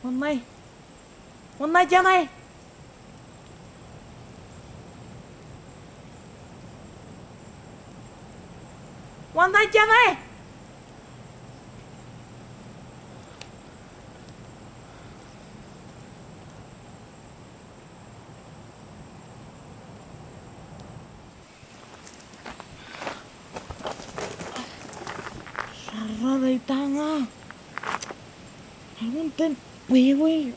hôm nay hôm nay cha này hôm nay cha này Sarra de Itanga. Algún tempo. 喂喂。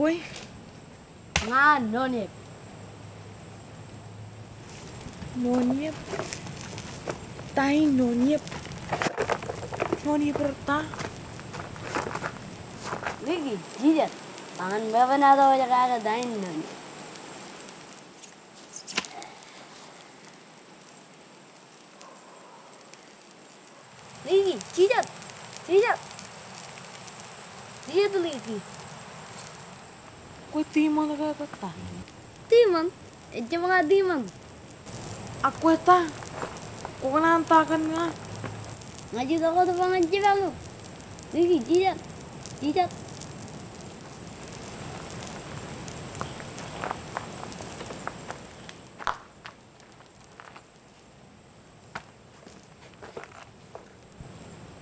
güey? Ah, no, Nonep. Nonep. Tay Nonep. Nonep berta. Lagi, jijat. Tangan bapak nado aja kagak dain kueta kukana anta kan nga ngaji ka ko tapa ngaji bangu niki jijat jijat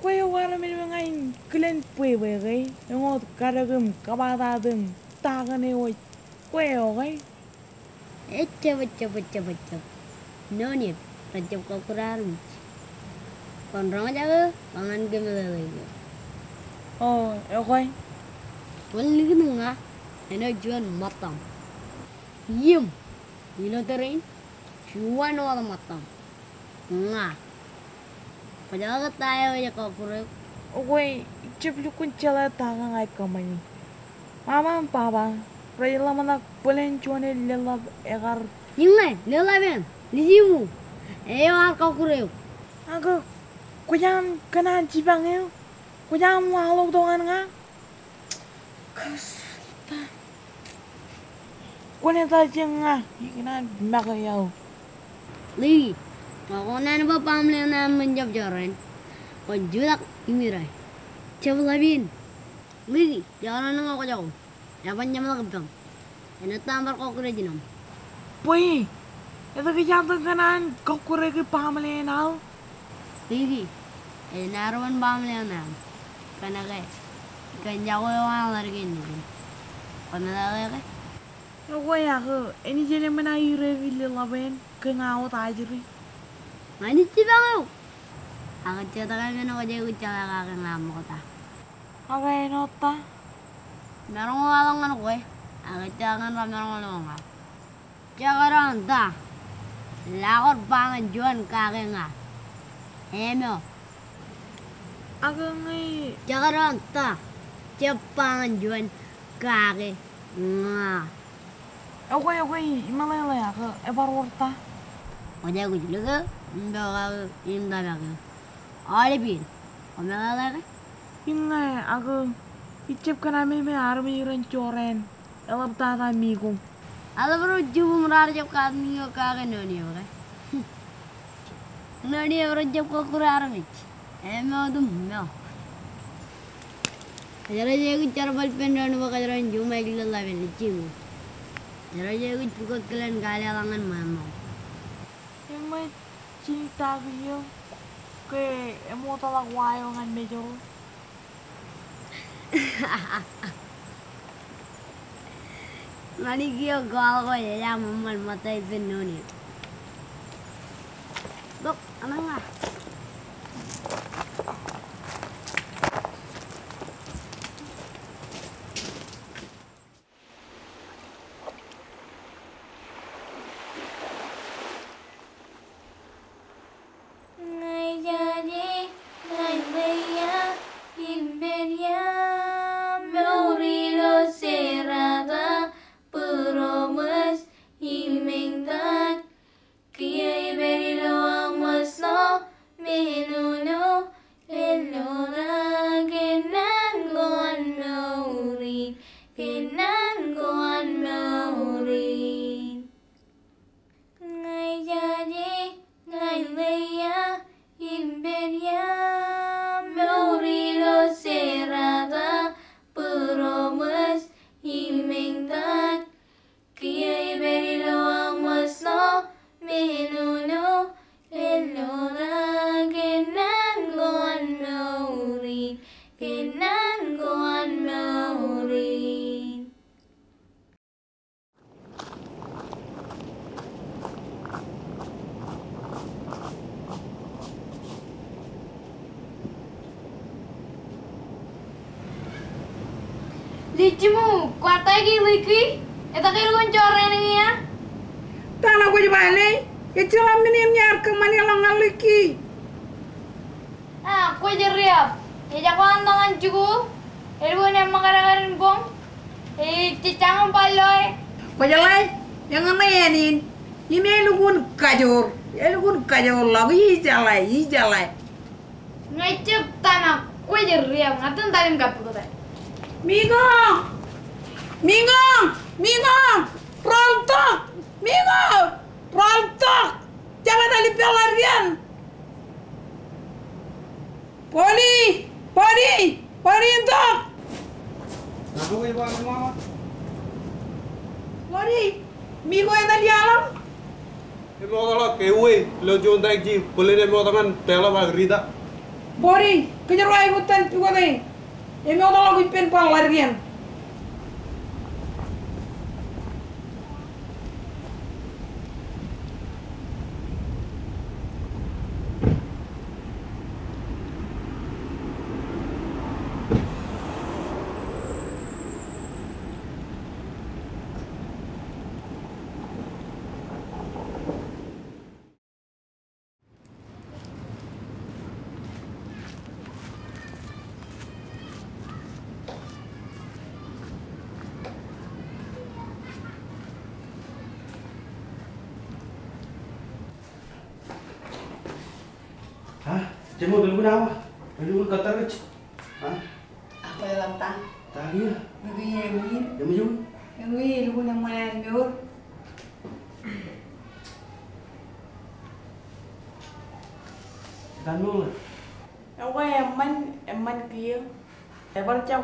quay qua là mình ngay cứ lên quỳ về cái nó ngồi cả đời gầm cả ba ta từng ta cái này quay quay ở cái chết chết chết non ya pencok kokuran kontrol aja lo pangan game lo oh ya koi kalau lagi nunggah enak jual matang yum ini terin jual nolak matang nggak ah. pada nggak tahu ya kokuran Oke, oh, cip lu kunci lah tangan ayah kamu Mama, papa, pray lah mana boleh cuman lelap egar. Ini lah, Lizimu. eyo arco kureu. Aku kuyam kena jibang eu. Kuyam walau dongan nga. Kusita. Kunin ta jeng nga. Kena Lili, yau. Li. Makonan ba pamle na menjab jaran. Konjulak imirai. labin. Li, jalan nga ko jaw. Yaban nyamal gebang. Enak tambar kok kira jinam. Pui, itu kejatok senang kokure ke pamlenau, diri enaro men pamlenau, penagei, penjagau ewang alarginiri, penjagau ewang alarginiri, penjagau ewang alarginiri, penjagau ewang alarginiri, penjagau ewang alarginiri, penjagau ewang alarginiri, penjagau ewang alarginiri, penjagau ewang alarginiri, penjagau ewang alarginiri, penjagau ewang alarginiri, penjagau ewang alarginiri, penjagau ewang alarginiri, penjagau ewang alarginiri, penjagau ewang alarginiri, penjagau ewang alarginiri, penjagau ewang alarginiri, penjagau ewang alarginiri, penjagau ewang alarginiri, penjagau ewang Lakot nga dyan, kake nga. o. Aga Tsaka rin ta. nga dyan, kake nga. Okay, okay. ko laya ka. Ebar orta. Oda gudulu ka. Inda ka. Inda ka. Alibin. Omalaya ka. Inna aga. Icep kana meme armi iran coren. Elap tata migong. Alam bro, jumbo merajap kami kok kangen doni ya bro. Doni ya bro, jumbo kok kurang mic. Emang tuh mau. Kajar aja gue cara balik pendaran bu kajar aja jumbo lagi lelah beli cium. Kajar aja gue buka kalian kali alangan mama. Emang cinta video. Oke, emang tolak wayo kan bejo. Hahaha. ನನಗೆ ಗಾಲ್ಗೋ ಎಲ್ಲ ಮಮ್ಮಲ್ಲಿ ಮತ್ತೆ ಇದ್ದೀನಿ ನೋಡಿ Look, anang lah. μου, κουαρτάκι λίκι, ετακίνουν τσόρα είναι για. Τα να κουτσι πάνε, έτσι να μην είναι μια αρκεμάνη αλόγα λίκι. Α, κουτσι ριαπ, έτσι aku antangan cuku, Ibu ini emang kadang-kadang bong, eh cicangan paloi. Kau jalan, jangan mainin. Ya, ini lugun kajor lugun kajur lagi jalan, jalan. Ngajep tanah, kau jadi riam, ngatain talim kapur tadi. Migong! Migong! Migong! Rontok! Migong! Rontok! Jangan alipil larian! Poli! Poli! Poli entok! Kenapa gue bawa semua, Mak? Poli! yang tadi alam? Emang kalau kewe, lo jontak ji, boleh deh mau tangan telah bang Rita. Poli, kejar wae hutan juga nih. E meu dono logo me pede para largar.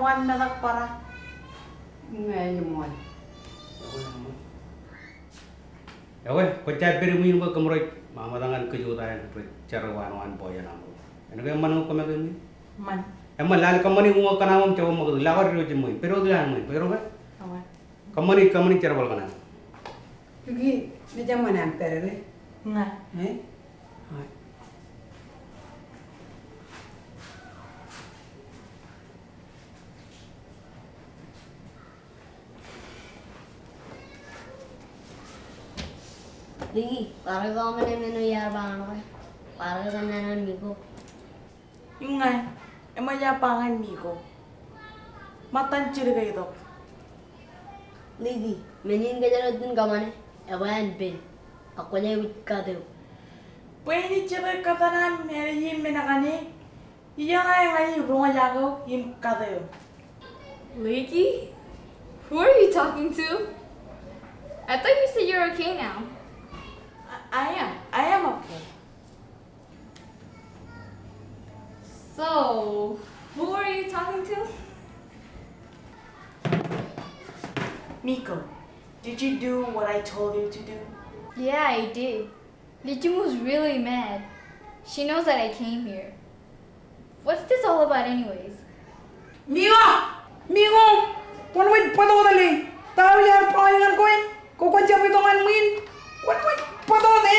one balak para ngayon yawe kocai peri min ba kamroi mama dangan ke juta yang pe cerwan wan boya namu enak yang manu kama kami man emma lal kamani mua kana mam cewa magu lawar roji mui pero dilan mui pero ba kamani kamani cerwal kana Yugi, macam mana yang terus? Kan? Nggak. Eh? Ricky, bakit ako manananoyabangan ko? Para ka na Miko. Yung nga, e mayabangan Miko. Matansir ka ito. Ricky, menin ka dun ka man Ewan, Ben. Ako na iwit ka daw. Pwede chiray Who are you talking to? I thought you said you're okay now. I am. I am okay. So, who are you talking to? Miko, did you do what I told you to do? Yeah, I did. Lijun was really mad. She knows that I came here. What's this all about anyways? Miwa! Migo! One win, pwede ko dali! Tawag yan, pangayon ko yun! Kukuncha mo ito ngayon, win! One win! podon e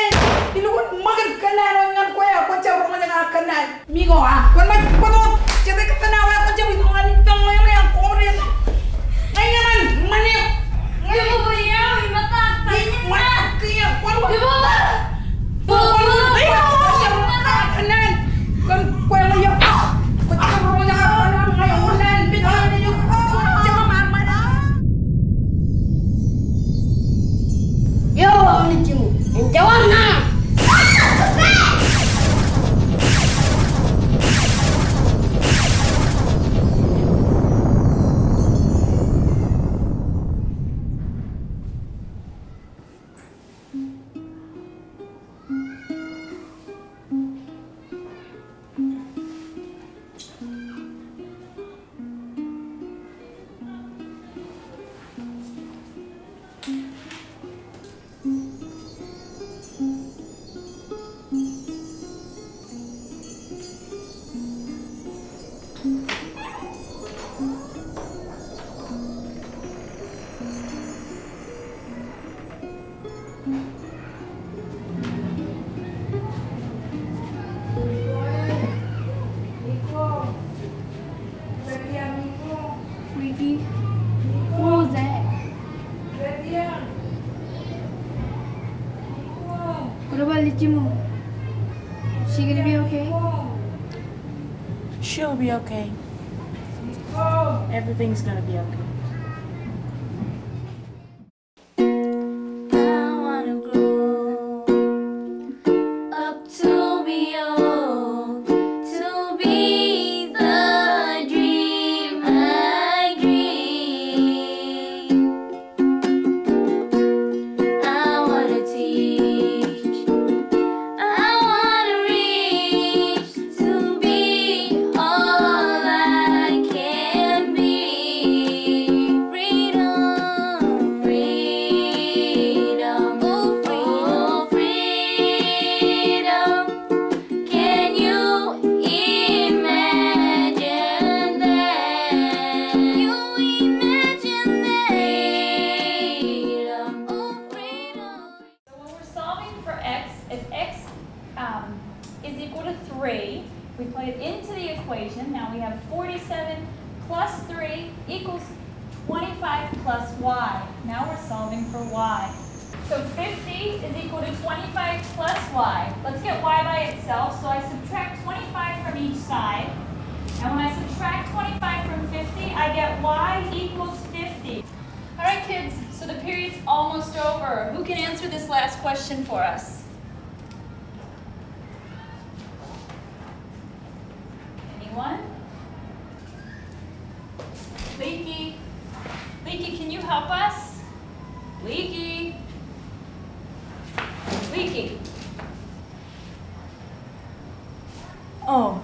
ilugun magan kanan ngan koya ko chaw ngan ngan kanan mi go a kon ma podon chete kana wa ko chaw ngan tong le me ang ko re ibu ibu mani ngai ibu ibu mi mata ibu ibu. Jawab. one. Leaky. Leaky, can you help us? Leaky. Leaky. Oh,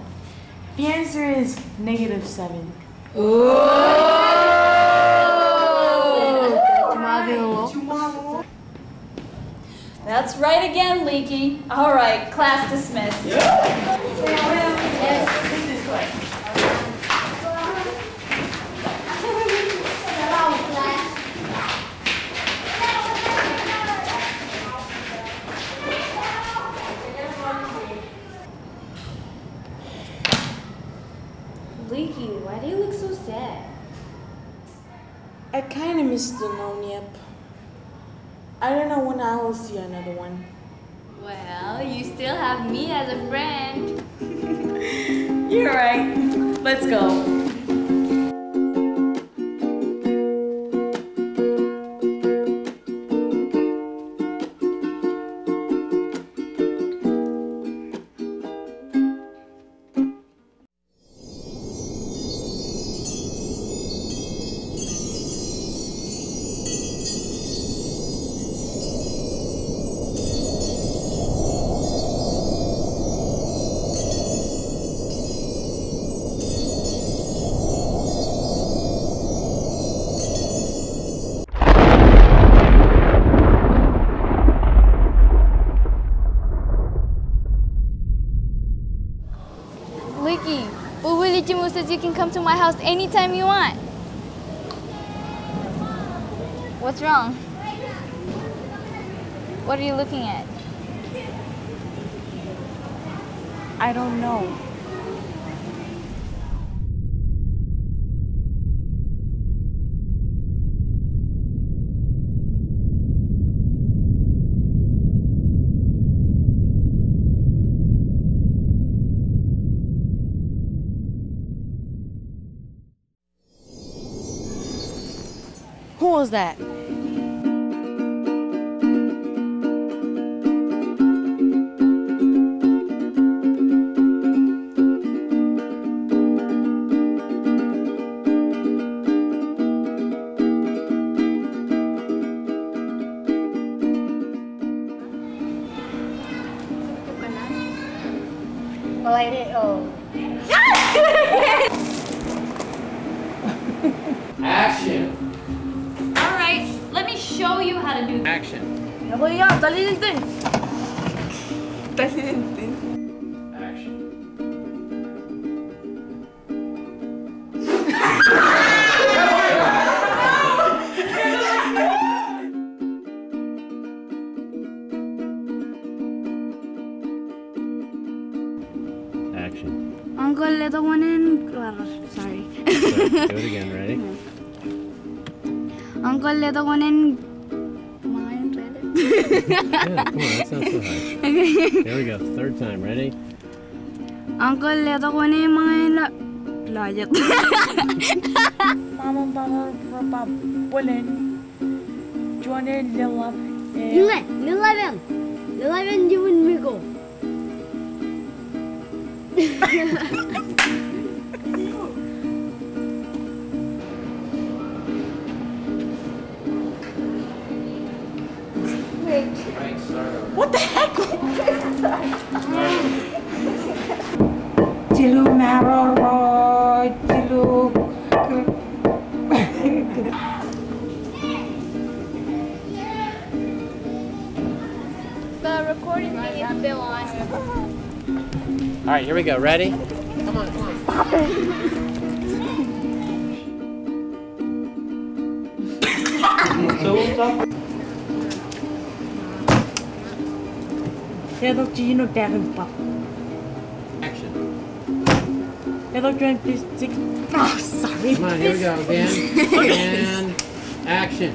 the answer is negative seven. Oh! That's right again, Leaky. All right, class dismissed. Yeah. Missed miss the known yep. I don't know when I will see another one. Well, you still have me as a friend. <laughs> You're right. Let's go. house anytime you want. What's wrong? What are you looking at? I don't know. that? yeah, come on, that's not so hard. Okay. There we go, third time, ready? Uncle, ito ko na yung mga ila... Layot. Mama, mama, papa, bulin. Johnny, lilab. Lile, lilaben. Lilaben, diwan me go. Wait. What the heck? Jilu maroro, jilu. The recording thing is still on. All right, here we go. Ready? Come on, come on. it. so what's up? know Gino and Bob? Action. Hello Grand please six Oh sorry. Come on, here we go again. and action.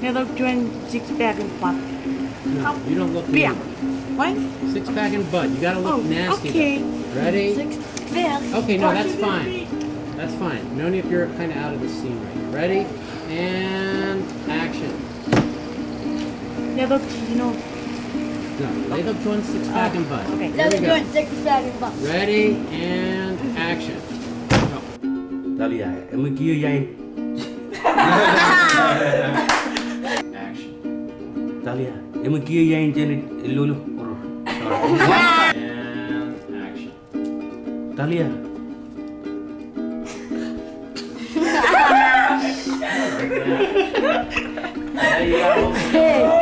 Hello Grand six pack and butt. No, oh. you don't look yeah. What? Six pack and butt. You gotta look oh, nasty. Okay. Though. Ready? Six pack. Okay, no, that's fine. That's fine. Noni, if you're kind of out of the scene right now. Ready? And action. you know done. Leg up joint, six pack, and butt. Okay. Leg up joint, six pack, and butt. Ready and action. Go. Dali ay, ya in Action. Dali ay, lulu. And action. Dali <laughs> Hey.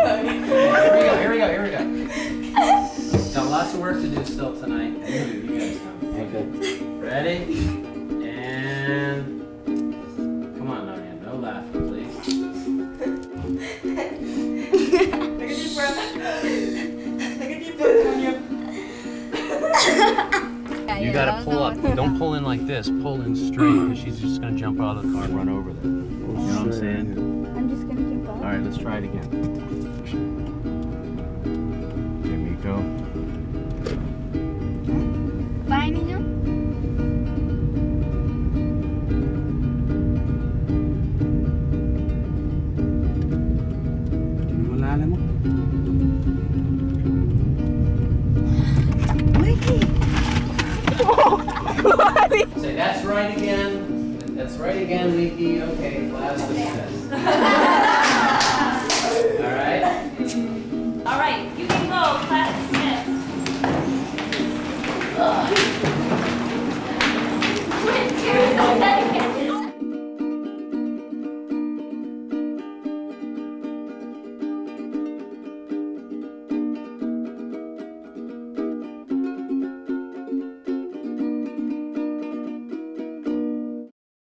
some work to do still tonight. You guys know. Okay. Ready? And come on, Onion. No laughing, please. Take a deep breath. Take a deep breath, You gotta pull up. Don't pull in like this. Pull in straight, because she's just gonna jump out of the car and run over there. You know what I'm saying? I'm just gonna jump up. All right, let's try it again. that's right again. That's right again, Nikki. Okay, class <laughs> dismissed. All right? All right, you can go. Class dismissed. Quit tearing